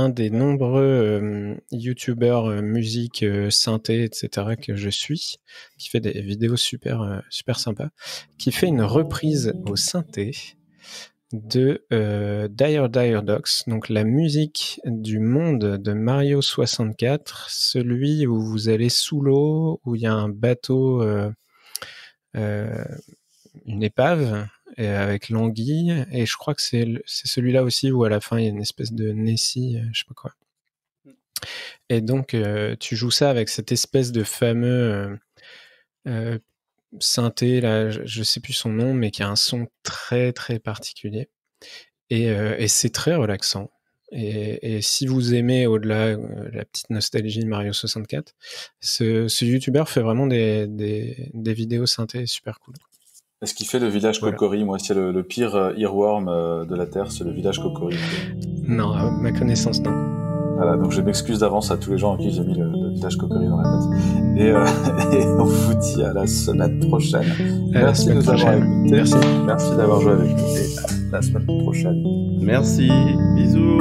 des nombreux euh, youtubeurs euh, musique, euh, synthé, etc. que je suis, qui fait des vidéos super, super sympas, qui fait une reprise au synthé de Dire Dire Docs, donc la musique du monde de Mario 64, celui où vous allez sous l'eau, où il y a un bateau, une épave avec l'anguille, et je crois que c'est celui-là aussi où à la fin il y a une espèce de Nessie, je sais pas quoi. Et donc tu joues ça avec cette espèce de fameux synthé, là, je, sais plus son nom, mais qui a un son très très particulier. Et, euh, et c'est très relaxant. Et, et, si vous aimez au-delà euh, la petite nostalgie de Mario 64, ce, ce youtubeur fait vraiment des, des, des, vidéos synthé super cool. Est-ce qu'il fait le village voilà. Kokori Moi, c'est le, le, pire euh, earworm euh, de la Terre, c'est le village Kokori. Non, à ma connaissance, non. Voilà, donc je m'excuse d'avance à tous les gens à qui j'ai mis le, le village Kokori dans la tête. Et, euh, et, on vous dit à la semaine prochaine. À Merci de nous avoir écoutés. Merci. Merci d'avoir joué avec nous et à la semaine prochaine. Merci. Bisous.